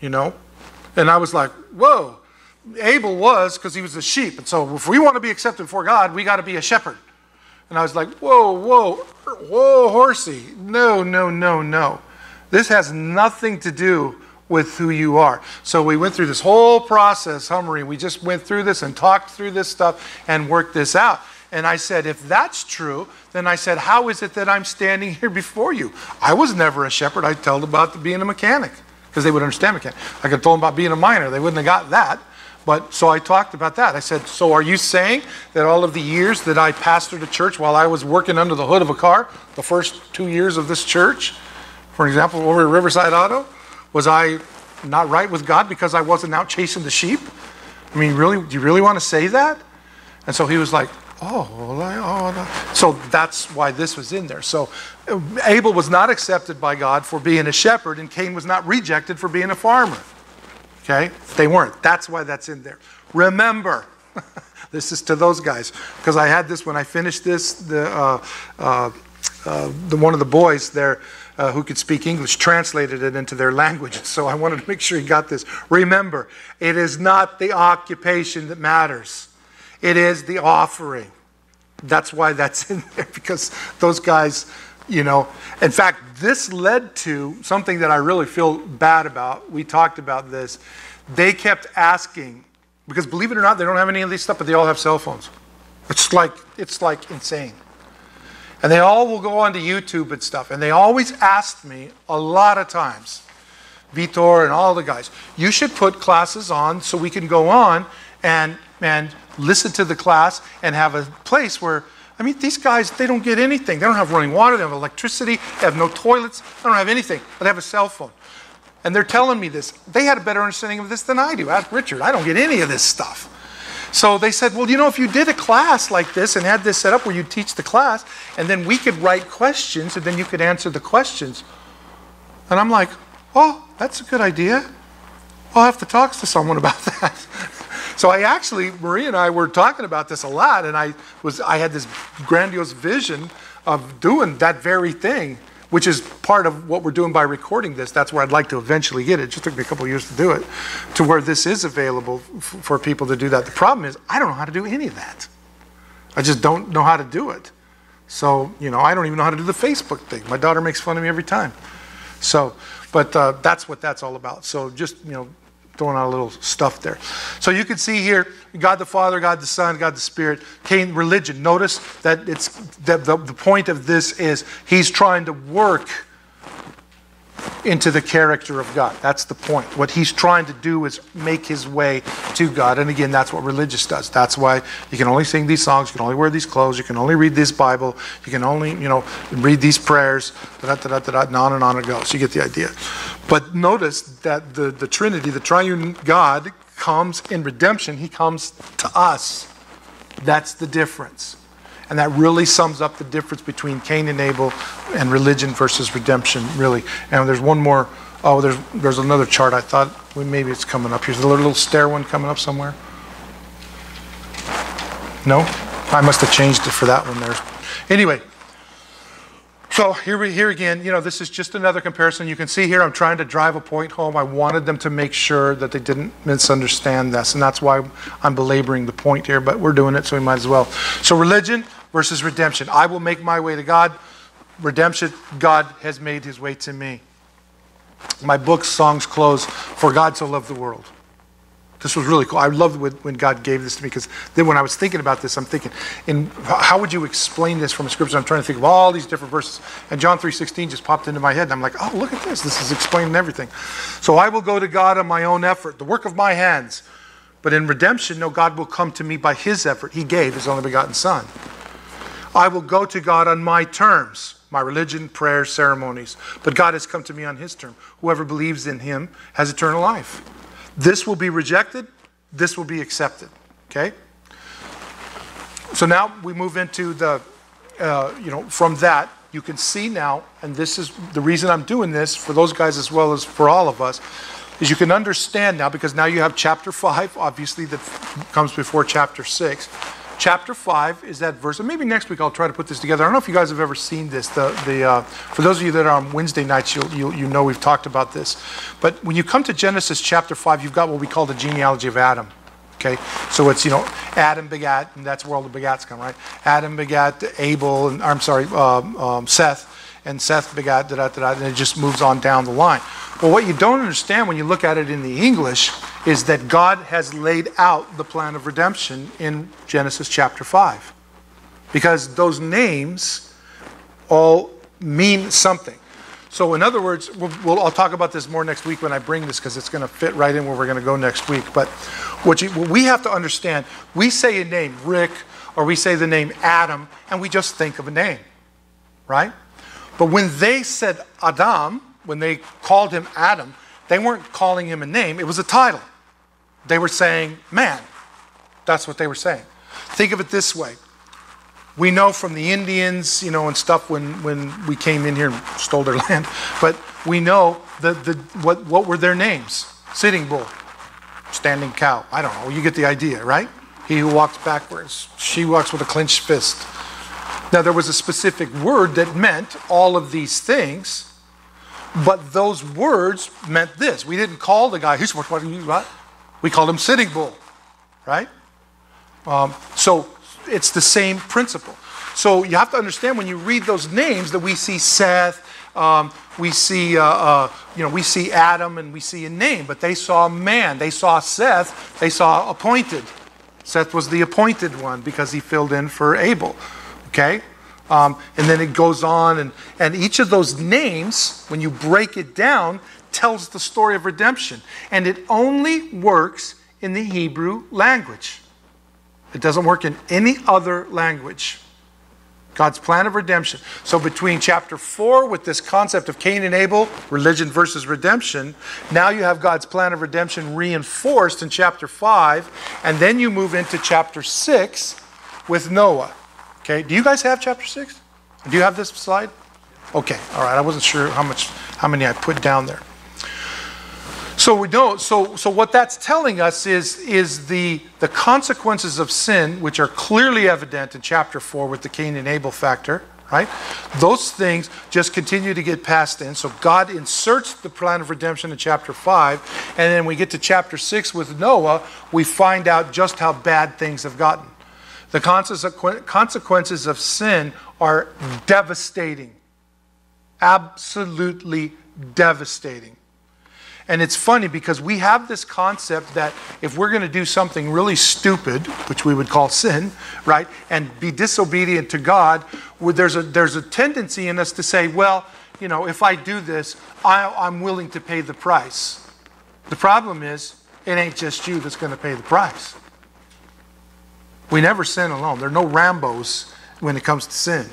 you know? And I was like, whoa. Abel was because he was a sheep. And so if we want to be accepted before God, we got to be a shepherd. And I was like, whoa, whoa, whoa, horsey. No, no, no, no. This has nothing to do with who you are. So we went through this whole process, Hummery. We just went through this and talked through this stuff and worked this out. And I said, if that's true, then I said, how is it that I'm standing here before you? I was never a shepherd. I told them about being a mechanic because they would understand mechanic. I could tell them about being a miner. They wouldn't have got that. But so I talked about that. I said, so are you saying that all of the years that I pastored a church while I was working under the hood of a car, the first two years of this church, for example, over at Riverside Auto, was I not right with God because I wasn't out chasing the sheep? I mean, really, do you really want to say that? And so he was like, Oh, oh so that's why this was in there. So Abel was not accepted by God for being a shepherd, and Cain was not rejected for being a farmer. Okay? They weren't. That's why that's in there. Remember, this is to those guys, because I had this when I finished this. The, uh, uh, uh, the one of the boys there uh, who could speak English translated it into their language. So I wanted to make sure he got this. Remember, it is not the occupation that matters. It is the offering. That's why that's in there, because those guys, you know. In fact, this led to something that I really feel bad about. We talked about this. They kept asking, because believe it or not, they don't have any of these stuff, but they all have cell phones. It's like it's like insane. And they all will go onto YouTube and stuff. And they always asked me a lot of times, Vitor and all the guys, you should put classes on so we can go on and and listen to the class and have a place where I mean, these guys, they don't get anything. They don't have running water, they don't have electricity, they have no toilets, they don't have anything, but they have a cell phone. And they're telling me this. They had a better understanding of this than I do. Ask Richard, I don't get any of this stuff. So they said, well, you know, if you did a class like this and had this set up where you teach the class, and then we could write questions, and then you could answer the questions. And I'm like, oh, that's a good idea. I'll have to talk to someone about that. So I actually, Marie and I were talking about this a lot, and I was I had this grandiose vision of doing that very thing, which is part of what we're doing by recording this. That's where I'd like to eventually get it. It just took me a couple years to do it, to where this is available for people to do that. The problem is I don't know how to do any of that. I just don't know how to do it. So you know, I don't even know how to do the Facebook thing. My daughter makes fun of me every time. So, but uh, that's what that's all about. So just you know, throwing out a little stuff there. So you can see here God the Father, God the Son, God the Spirit, Cain religion. Notice that it's that the, the point of this is he's trying to work into the character of God. That's the point. What he's trying to do is make his way to God. And again, that's what religious does. That's why you can only sing these songs, you can only wear these clothes, you can only read this Bible, you can only, you know, read these prayers, da da da da and on and on it goes. You get the idea. But notice that the, the Trinity, the triune God, comes in redemption, he comes to us. That's the difference. And that really sums up the difference between Cain and Abel and religion versus redemption, really. And there's one more. Oh, there's there's another chart. I thought well, maybe it's coming up. Here's a little, stair one coming up somewhere. No, I must have changed it for that one there. Anyway, so here we here again. You know, this is just another comparison. You can see here. I'm trying to drive a point home. I wanted them to make sure that they didn't misunderstand this, and that's why I'm belaboring the point here. But we're doing it, so we might as well. So religion versus redemption. I will make my way to God. Redemption, God has made his way to me. My book, songs clothes, For God So Loved the World. This was really cool. I loved when God gave this to me because then when I was thinking about this, I'm thinking, and how would you explain this from a scripture? I'm trying to think of all these different verses. And John 3.16 just popped into my head. And I'm like, oh, look at this. This is explaining everything. So I will go to God on my own effort, the work of my hands. But in redemption, no, God will come to me by his effort. He gave his only begotten Son. I will go to God on my terms, my religion, prayers, ceremonies. But God has come to me on his term. Whoever believes in him has eternal life. This will be rejected, this will be accepted. Okay? So now we move into the, uh, you know, from that, you can see now, and this is the reason I'm doing this for those guys as well as for all of us, is you can understand now because now you have chapter 5, obviously, that comes before chapter 6 chapter 5 is that verse. And maybe next week I'll try to put this together. I don't know if you guys have ever seen this. The, the, uh, for those of you that are on Wednesday nights, you'll, you'll, you know we've talked about this. But when you come to Genesis chapter 5, you've got what we call the genealogy of Adam. Okay, so it's you know Adam begat, and that's where all the begats come, right? Adam begat Abel, and I'm sorry, um, um, Seth, and Seth begat da da da, and it just moves on down the line. Well, what you don't understand when you look at it in the English is that God has laid out the plan of redemption in Genesis chapter 5. Because those names all mean something. So, in other words, we'll, we'll, I'll talk about this more next week when I bring this because it's going to fit right in where we're going to go next week. But what, you, what we have to understand, we say a name, Rick, or we say the name Adam, and we just think of a name, right? But when they said Adam, when they called him Adam, they weren't calling him a name, it was a title. They were saying man. That's what they were saying. Think of it this way. We know from the Indians, you know, and stuff when, when we came in here and stole their land, but we know the, the, what, what were their names? Sitting bull, standing cow. I don't know. You get the idea, right? He who walks backwards, she walks with a clenched fist. Now, there was a specific word that meant all of these things, but those words meant this. We didn't call the guy, who's what, what, what? We called him Sitting Bull, right? Um, so it's the same principle. So you have to understand when you read those names that we see Seth, um, we see, uh, uh, you know, we see Adam and we see a name, but they saw a man. They saw Seth. They saw appointed. Seth was the appointed one because he filled in for Abel. Okay? Um, and then it goes on, and, and each of those names, when you break it down, tells the story of redemption. And it only works in the Hebrew language, it doesn't work in any other language. God's plan of redemption. So, between chapter 4, with this concept of Cain and Abel, religion versus redemption, now you have God's plan of redemption reinforced in chapter 5, and then you move into chapter 6 with Noah. Okay, do you guys have chapter 6? Do you have this slide? Okay, all right. I wasn't sure how much, how many I put down there. So we don't, So so what that's telling us is is the the consequences of sin, which are clearly evident in chapter four with the Cain and Abel factor. Right, those things just continue to get passed in. So God inserts the plan of redemption in chapter five, and then we get to chapter six with Noah. We find out just how bad things have gotten. The consequences of sin are devastating, absolutely devastating. And it's funny because we have this concept that if we're going to do something really stupid, which we would call sin, right, and be disobedient to God, there's a, there's a tendency in us to say, well, you know, if I do this, I, I'm willing to pay the price. The problem is, it ain't just you that's going to pay the price. We never sin alone. There are no Rambos when it comes to sin.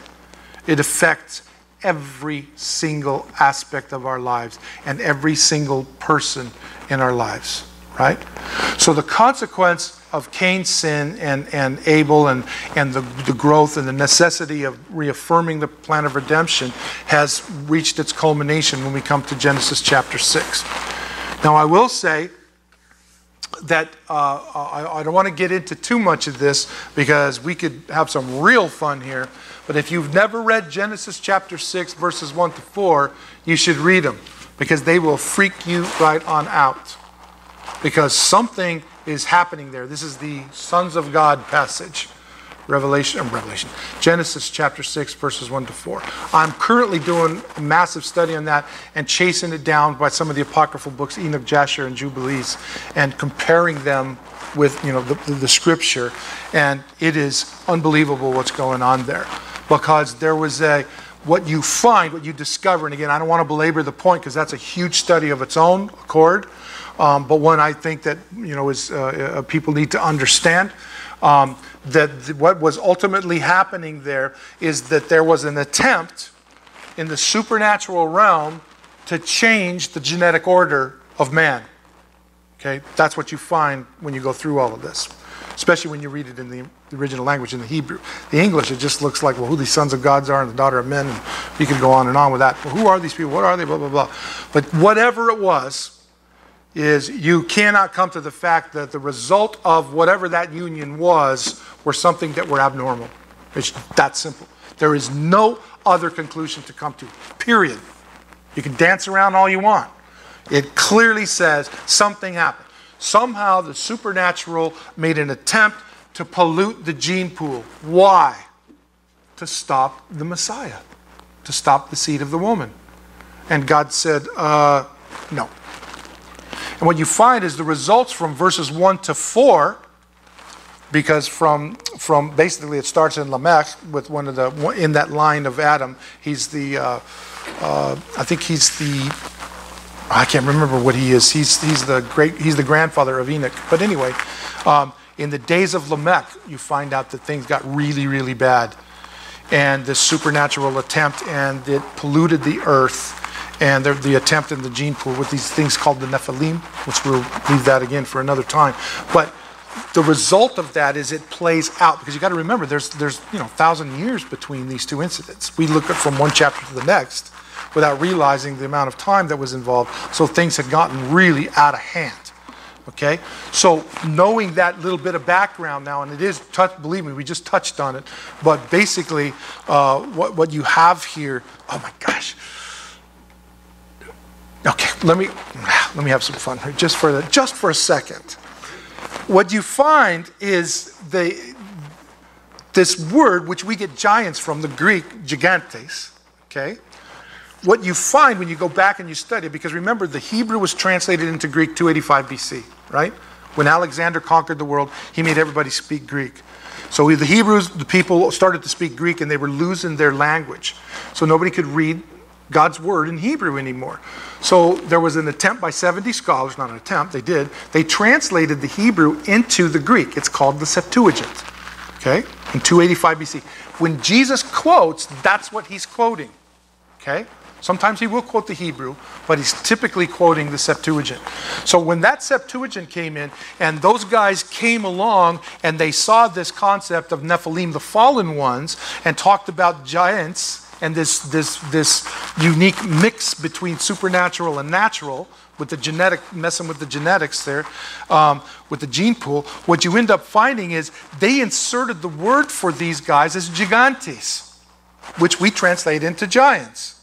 It affects every single aspect of our lives and every single person in our lives, right? So the consequence of Cain's sin and, and Abel and, and the, the growth and the necessity of reaffirming the plan of redemption has reached its culmination when we come to Genesis chapter 6. Now, I will say that uh, I, I don't want to get into too much of this because we could have some real fun here. But if you've never read Genesis chapter 6, verses 1 to 4, you should read them because they will freak you right on out. Because something is happening there. This is the sons of God passage. Revelation, uh, Revelation, Genesis chapter 6, verses 1 to 4. I'm currently doing a massive study on that and chasing it down by some of the apocryphal books, Enoch, Jasher, and Jubilees, and comparing them with you know the, the, the scripture. And it is unbelievable what's going on there. Because there was a what you find, what you discover, and again, I don't want to belabor the point because that's a huge study of its own accord, um, but one I think that you know is uh, uh, people need to understand. Um, that th- what was ultimately happening there is that there was an attempt in the supernatural realm to change the genetic order of man. Okay, that's what you find when you go through all of this, especially when you read it in the original language in the Hebrew. The English, it just looks like, well, who these sons of gods are and the daughter of men, and you can go on and on with that. Well, who are these people? What are they? Blah blah blah. But whatever it was, is you cannot come to the fact that the result of whatever that union was were something that were abnormal. It's that simple. There is no other conclusion to come to. Period. You can dance around all you want. It clearly says something happened. Somehow the supernatural made an attempt to pollute the gene pool. Why? To stop the Messiah, to stop the seed of the woman. And God said, uh, no. And what you find is the results from verses 1 to 4, because from, from basically it starts in Lamech with one of the, in that line of Adam, he's the, uh, uh, I think he's the, I can't remember what he is. He's, he's the great, he's the grandfather of Enoch. But anyway, um, in the days of Lamech, you find out that things got really, really bad. And this supernatural attempt, and it polluted the earth and the attempt in the gene pool with these things called the Nephilim, which we'll leave that again for another time. But the result of that is it plays out because you got to remember there's there's you know thousand years between these two incidents. We look at from one chapter to the next without realizing the amount of time that was involved. So things had gotten really out of hand. Okay, so knowing that little bit of background now, and it is, touch, believe me, we just touched on it, but basically, uh, what what you have here, oh my gosh, Okay, let me let me have some fun here, just for the, just for a second. What you find is the this word, which we get giants from, the Greek gigantes. Okay, what you find when you go back and you study, because remember the Hebrew was translated into Greek 285 BC, right? When Alexander conquered the world, he made everybody speak Greek. So the Hebrews, the people started to speak Greek and they were losing their language. So nobody could read God's word in Hebrew anymore. So there was an attempt by 70 scholars, not an attempt, they did. They translated the Hebrew into the Greek. It's called the Septuagint. Okay? In 285 BC. When Jesus quotes, that's what he's quoting. Okay? Sometimes he will quote the Hebrew, but he's typically quoting the Septuagint. So when that Septuagint came in, and those guys came along and they saw this concept of Nephilim, the fallen ones, and talked about giants and this, this, this unique mix between supernatural and natural with the genetic messing with the genetics there um, with the gene pool what you end up finding is they inserted the word for these guys as gigantes which we translate into giants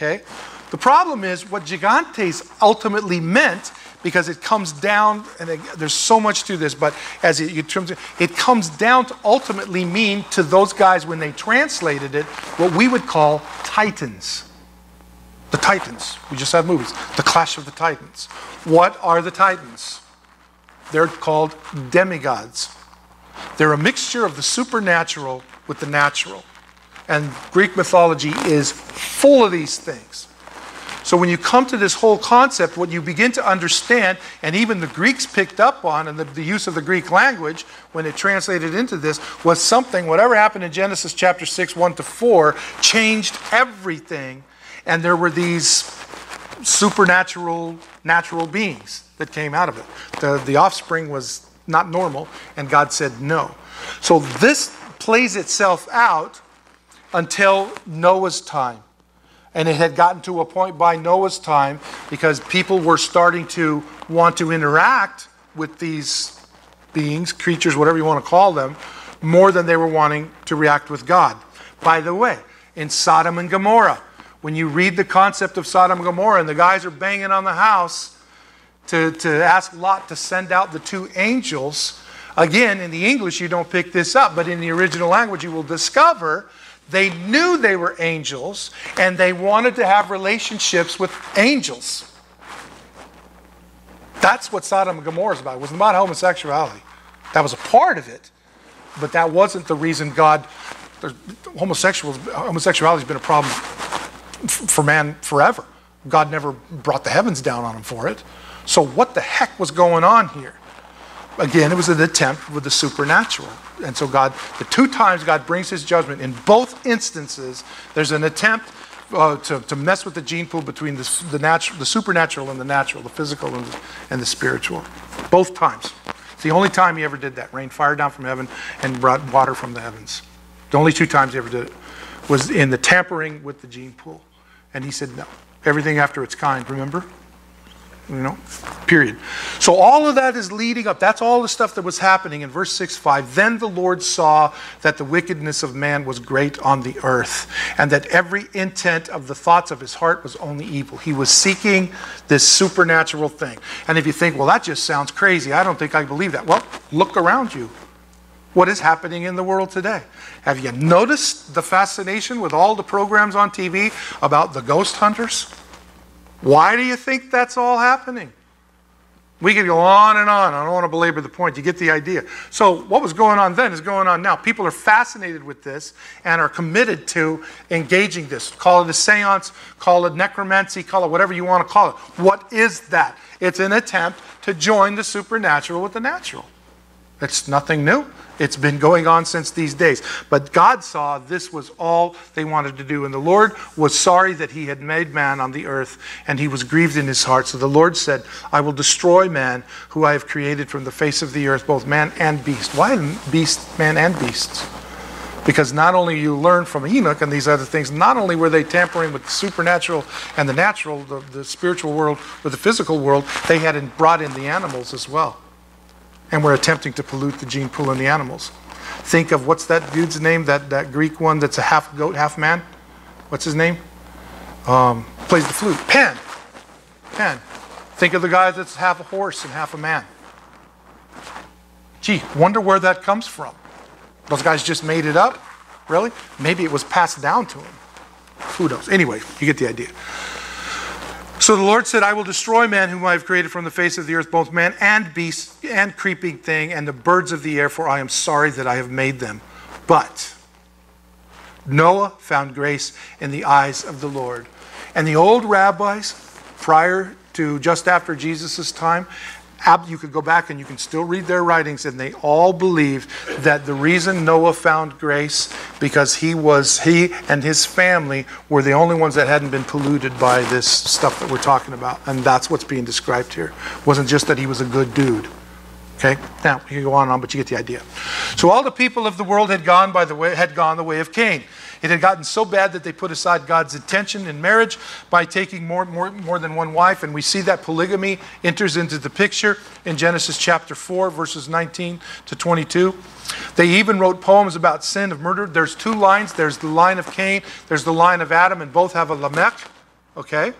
okay? The problem is what gigantes ultimately meant because it comes down, and it, there's so much to this, but as it, it, it comes down to ultimately mean to those guys when they translated it what we would call titans. The Titans. We just have movies. The Clash of the Titans. What are the Titans? They're called demigods. They're a mixture of the supernatural with the natural. And Greek mythology is full of these things. So when you come to this whole concept, what you begin to understand, and even the Greeks picked up on, and the, the use of the Greek language when it translated into this, was something, whatever happened in Genesis chapter 6, 1 to 4, changed everything. And there were these supernatural, natural beings that came out of it. The, the offspring was not normal, and God said no. So this plays itself out until Noah's time. And it had gotten to a point by Noah's time because people were starting to want to interact with these beings, creatures, whatever you want to call them, more than they were wanting to react with God. By the way, in Sodom and Gomorrah, when you read the concept of Sodom and Gomorrah and the guys are banging on the house to, to ask Lot to send out the two angels, again, in the English you don't pick this up, but in the original language you will discover they knew they were angels and they wanted to have relationships with angels. That's what Sodom and Gomorrah is about. It wasn't about homosexuality. That was a part of it, but that wasn't the reason God. Homosexuality has been a problem for man forever. God never brought the heavens down on him for it. So, what the heck was going on here? Again, it was an attempt with the supernatural. And so, God, the two times God brings his judgment, in both instances, there's an attempt uh, to, to mess with the gene pool between the, the, the supernatural and the natural, the physical and the, and the spiritual. Both times. It's the only time he ever did that rained fire down from heaven and brought water from the heavens. The only two times he ever did it was in the tampering with the gene pool. And he said, no. Everything after its kind, remember? You know, period. So all of that is leading up. That's all the stuff that was happening in verse 6 5. Then the Lord saw that the wickedness of man was great on the earth, and that every intent of the thoughts of his heart was only evil. He was seeking this supernatural thing. And if you think, well, that just sounds crazy, I don't think I believe that. Well, look around you. What is happening in the world today? Have you noticed the fascination with all the programs on TV about the ghost hunters? Why do you think that's all happening? We could go on and on. I don't want to belabor the point. You get the idea. So, what was going on then is going on now. People are fascinated with this and are committed to engaging this. Call it a seance, call it necromancy, call it whatever you want to call it. What is that? It's an attempt to join the supernatural with the natural. It's nothing new. It's been going on since these days. But God saw this was all they wanted to do. And the Lord was sorry that he had made man on the earth, and he was grieved in his heart. So the Lord said, I will destroy man who I have created from the face of the earth, both man and beast. Why beast, man and beasts? Because not only you learn from Enoch and these other things, not only were they tampering with the supernatural and the natural, the, the spiritual world, with the physical world, they had brought in the animals as well and we're attempting to pollute the gene pool in the animals. Think of what's that dude's name, that, that Greek one that's a half goat, half man? What's his name? Um, plays the flute. Pan. Pan. Think of the guy that's half a horse and half a man. Gee, wonder where that comes from. Those guys just made it up? Really? Maybe it was passed down to him. Who knows? Anyway, you get the idea. So the Lord said, I will destroy man whom I have created from the face of the earth, both man and beast and creeping thing, and the birds of the air, for I am sorry that I have made them. But Noah found grace in the eyes of the Lord. And the old rabbis, prior to just after Jesus' time, you could go back and you can still read their writings, and they all believe that the reason Noah found grace because he was he and his family were the only ones that hadn't been polluted by this stuff that we're talking about, and that's what's being described here. It wasn't just that he was a good dude. Okay, now you can go on and on, but you get the idea. So all the people of the world had gone by the way had gone the way of Cain. It had gotten so bad that they put aside God's intention in marriage by taking more, more, more than one wife. And we see that polygamy enters into the picture in Genesis chapter 4, verses 19 to 22. They even wrote poems about sin of murder. There's two lines there's the line of Cain, there's the line of Adam, and both have a Lamech. Okay?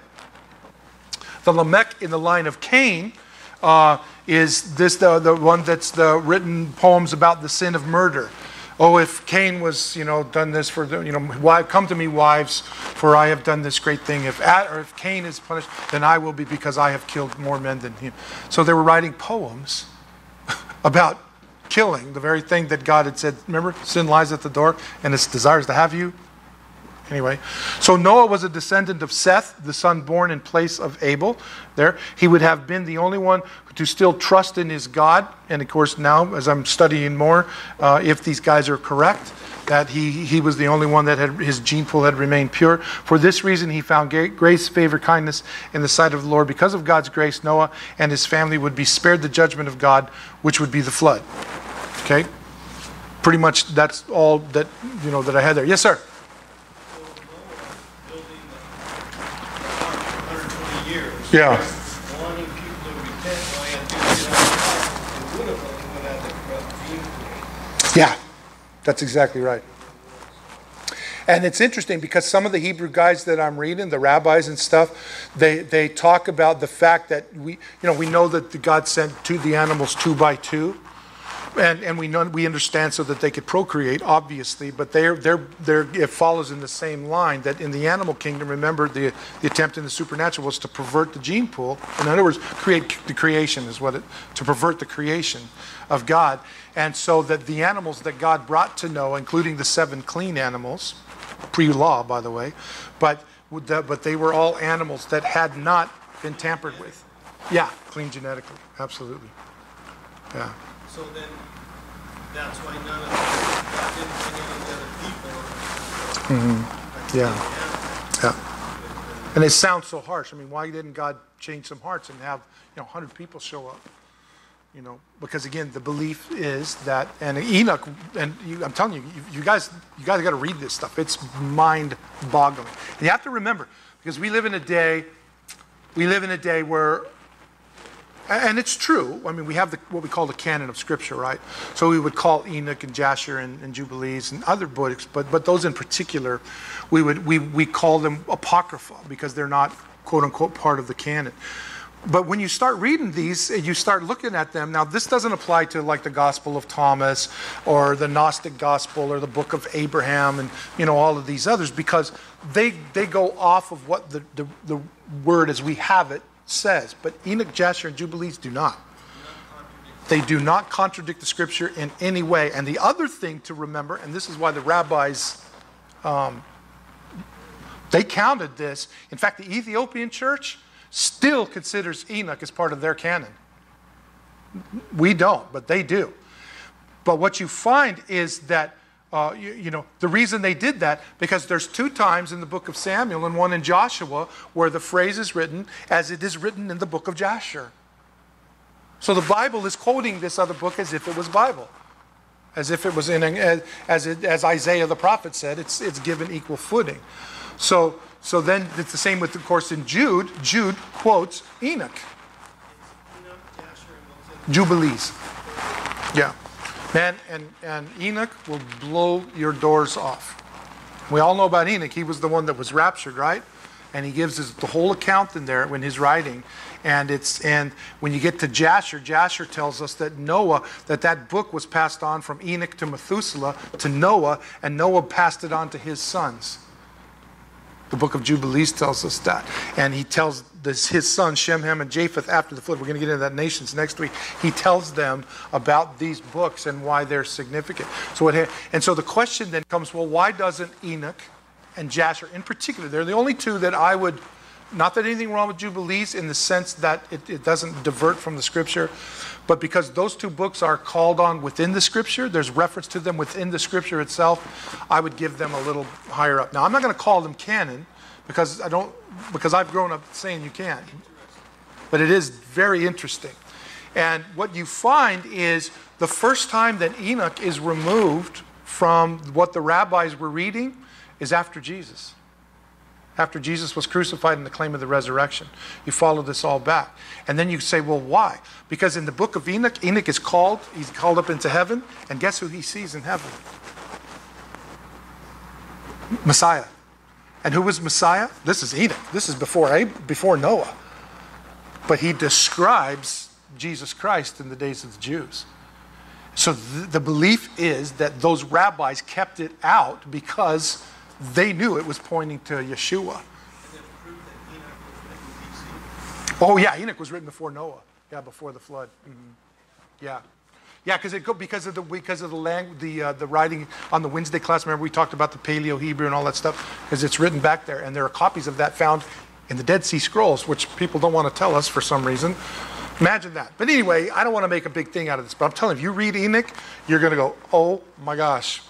The Lamech in the line of Cain. Uh, is this the, the one that's the written poems about the sin of murder? oh, if Cain was, you know, done this for, the, you know, come to me, wives, for I have done this great thing. If, at or if Cain is punished, then I will be because I have killed more men than him. So they were writing poems about killing, the very thing that God had said. Remember, sin lies at the door and its desires to have you. Anyway, so Noah was a descendant of Seth, the son born in place of Abel. There, he would have been the only one to still trust in his God. And of course, now as I'm studying more, uh, if these guys are correct, that he, he was the only one that had his gene pool had remained pure. For this reason, he found grace, favor, kindness in the sight of the Lord. Because of God's grace, Noah and his family would be spared the judgment of God, which would be the flood. Okay, pretty much that's all that you know that I had there. Yes, sir. So Noah building the ark for 120 years. Yeah. Wanting people to repent while he had to get out of the ark, they would have only went out the corrupt gene pool. Yeah, that's exactly right. And it's interesting because some of the Hebrew guys that I'm reading, the rabbis and stuff, they, they talk about the fact that we, you know, we know that God sent two, the animals two by two. And, and we know, we understand so that they could procreate, obviously, but they're, they're, they're, it follows in the same line that in the animal kingdom, remember, the, the attempt in the supernatural was to pervert the gene pool. In other words, create the creation is what it, to pervert the creation of God. And so that the animals that God brought to Noah, including the seven clean animals, pre law, by the way, but, but they were all animals that had not been tampered with. Yeah, clean genetically, absolutely. Yeah. So then, that's why none of, didn't bring any other people. Mm-hmm. Yeah. Yeah. And it sounds so harsh. I mean, why didn't God change some hearts and have, you know, 100 people show up? You know, because again, the belief is that, and Enoch, and you, I'm telling you, you, you guys, you guys got to read this stuff. It's mind-boggling. And you have to remember, because we live in a day, we live in a day where and it's true. I mean, we have the, what we call the canon of Scripture, right? So we would call Enoch and Jasher and, and Jubilees and other books, but, but those in particular, we, would, we, we call them apocrypha because they're not, quote unquote, part of the canon. But when you start reading these, you start looking at them. Now, this doesn't apply to like the Gospel of Thomas or the Gnostic Gospel or the Book of Abraham and you know all of these others because they they go off of what the, the, the word as we have it says, but Enoch, Jasher, and Jubilees do not. They do not contradict the scripture in any way. And the other thing to remember, and this is why the rabbis, um, they counted this. In fact, the Ethiopian church still considers Enoch as part of their canon. We don't, but they do. But what you find is that uh, you, you, know, the reason they did that, because there's two times in the book of Samuel and one in Joshua where the phrase is written as it is written in the book of Jasher. So the Bible is quoting this other book as if it was Bible. As if it was in, as, as, it, as Isaiah the prophet said, it's, it's given equal footing. So, so then it's the same with, of course, in Jude. Jude quotes Enoch. Jubilees. Yeah. Man, and, and Enoch will blow your doors off. We all know about Enoch. He was the one that was raptured, right? And he gives us the whole account in there when he's writing. And it's and when you get to Jasher, Jasher tells us that Noah, that that book was passed on from Enoch to Methuselah to Noah, and Noah passed it on to his sons. The book of Jubilees tells us that. And he tells this, his sons, Shem, Ham, and Japheth, after the flood, we're going to get into that nations next week. He tells them about these books and why they're significant. So what, and so the question then comes well, why doesn't Enoch and Jasher, in particular, they're the only two that I would, not that anything wrong with Jubilees in the sense that it, it doesn't divert from the scripture, but because those two books are called on within the scripture, there's reference to them within the scripture itself, I would give them a little higher up. Now, I'm not going to call them canon because I don't because I've grown up saying you can. But it is very interesting. And what you find is the first time that Enoch is removed from what the rabbis were reading is after Jesus after Jesus was crucified and the claim of the resurrection. You follow this all back. And then you say, well, why? Because in the book of Enoch, Enoch is called, he's called up into heaven, and guess who he sees in heaven? Messiah. And who was Messiah? This is Enoch. This is before, before Noah. But he describes Jesus Christ in the days of the Jews. So th- the belief is that those rabbis kept it out because they knew it was pointing to Yeshua. Oh, yeah, Enoch was written before Noah. Yeah, before the flood. Mm-hmm. Yeah. Yeah, because it go, because of the because of the lang, the uh, the writing on the Wednesday class. Remember we talked about the Paleo Hebrew and all that stuff because it's written back there, and there are copies of that found in the Dead Sea Scrolls, which people don't want to tell us for some reason. Imagine that. But anyway, I don't want to make a big thing out of this, but I'm telling you, if you read Enoch, you're going to go, oh my gosh.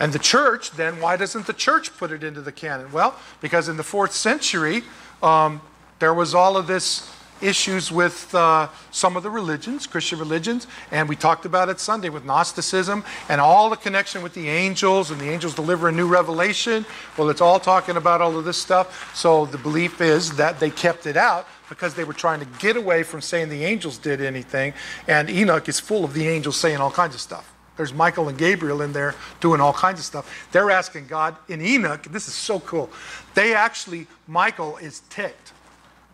And the church, then, why doesn't the church put it into the canon? Well, because in the fourth century, um, there was all of this issues with uh, some of the religions, Christian religions, and we talked about it Sunday with Gnosticism and all the connection with the angels, and the angels deliver a new revelation. Well, it's all talking about all of this stuff. So the belief is that they kept it out because they were trying to get away from saying the angels did anything, and Enoch is full of the angels saying all kinds of stuff. There's Michael and Gabriel in there doing all kinds of stuff. They're asking God in Enoch, this is so cool. They actually, Michael is ticked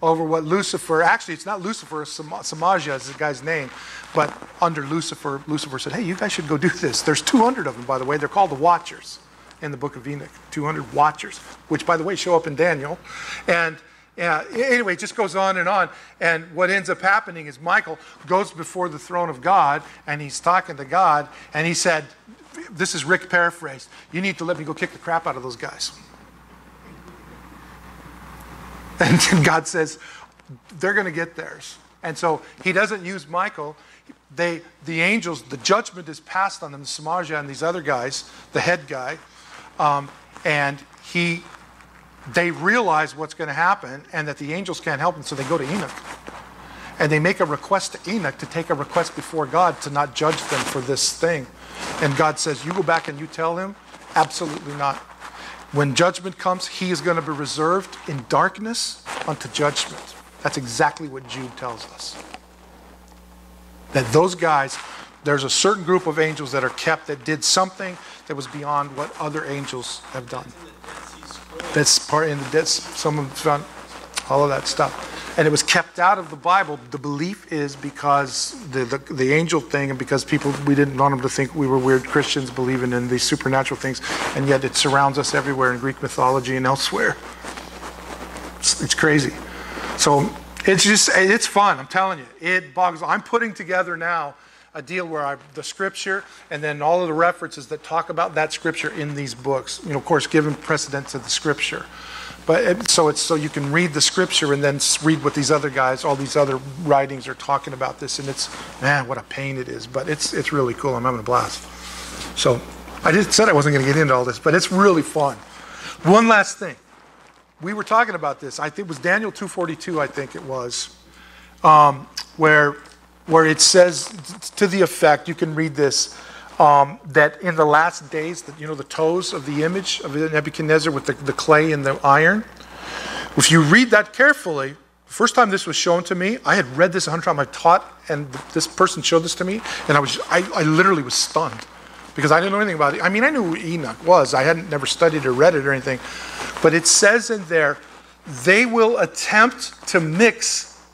over what Lucifer, actually, it's not Lucifer, Sam- Samaja is the guy's name, but under Lucifer, Lucifer said, hey, you guys should go do this. There's 200 of them, by the way. They're called the Watchers in the book of Enoch. 200 Watchers, which, by the way, show up in Daniel. And yeah, anyway, it just goes on and on. And what ends up happening is Michael goes before the throne of God and he's talking to God and he said, This is Rick paraphrased, you need to let me go kick the crap out of those guys. And God says, They're going to get theirs. And so he doesn't use Michael. They, the angels, the judgment is passed on them, Samyaza and these other guys, the head guy. Um, and he they realize what's going to happen and that the angels can't help them, so they go to Enoch. And they make a request to Enoch to take a request before God to not judge them for this thing. And God says, You go back and you tell him? Absolutely not. When judgment comes, he is going to be reserved in darkness unto judgment. That's exactly what Jude tells us. That those guys, there's a certain group of angels that are kept that did something that was beyond what other angels have done. That's part in the dead. Someone found all of that stuff, and it was kept out of the Bible. The belief is because the, the the angel thing, and because people we didn't want them to think we were weird Christians believing in these supernatural things, and yet it surrounds us everywhere in Greek mythology and elsewhere. It's, it's crazy. So it's just it's fun. I'm telling you, it bogs. I'm putting together now a deal where I, the scripture and then all of the references that talk about that scripture in these books, you know, of course, given precedence to the scripture. But it, so it's so you can read the scripture and then read what these other guys, all these other writings are talking about this, and it's man, what a pain it is. But it's it's really cool. I'm having a blast. So I just said I wasn't going to get into all this, but it's really fun. One last thing, we were talking about this. I think it was Daniel 2:42. I think it was, um, where where it says to the effect, you can read this, um, that in the last days, that you know, the toes of the image of Nebuchadnezzar with the, the clay and the iron. If you read that carefully, the first time this was shown to me, I had read this a hundred times. I taught, and this person showed this to me, and I was, I, I literally was stunned because I didn't know anything about it. I mean, I knew who Enoch was. I hadn't never studied or read it or anything, but it says in there, they will attempt to mix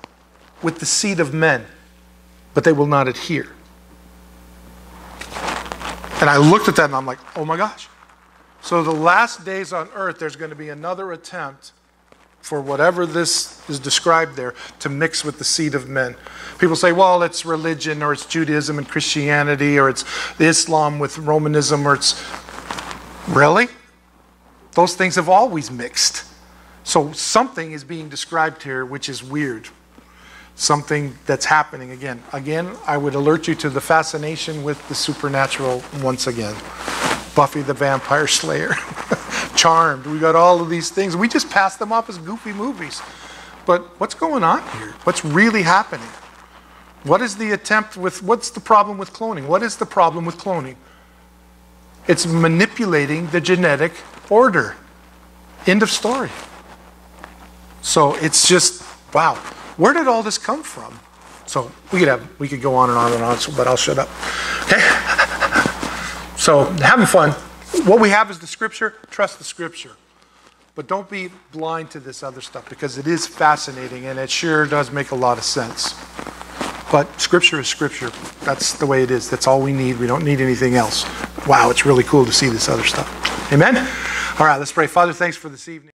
with the seed of men but they will not adhere. And I looked at that and I'm like, oh my gosh. So, the last days on earth, there's going to be another attempt for whatever this is described there to mix with the seed of men. People say, well, it's religion, or it's Judaism and Christianity, or it's Islam with Romanism, or it's. Really? Those things have always mixed. So, something is being described here which is weird something that's happening again. Again, I would alert you to the fascination with the supernatural once again. Buffy the Vampire Slayer, Charmed, we got all of these things. We just pass them off as goofy movies. But what's going on here? What's really happening? What is the attempt with, what's the problem with cloning? What is the problem with cloning? It's manipulating the genetic order. End of story. So it's just, wow. Where did all this come from? So we could have we could go on and on and on, so, but I'll shut up. Okay. So having fun. What we have is the scripture. Trust the scripture. But don't be blind to this other stuff because it is fascinating and it sure does make a lot of sense. But scripture is scripture. That's the way it is. That's all we need. We don't need anything else. Wow, it's really cool to see this other stuff. Amen? All right, let's pray. Father, thanks for this evening.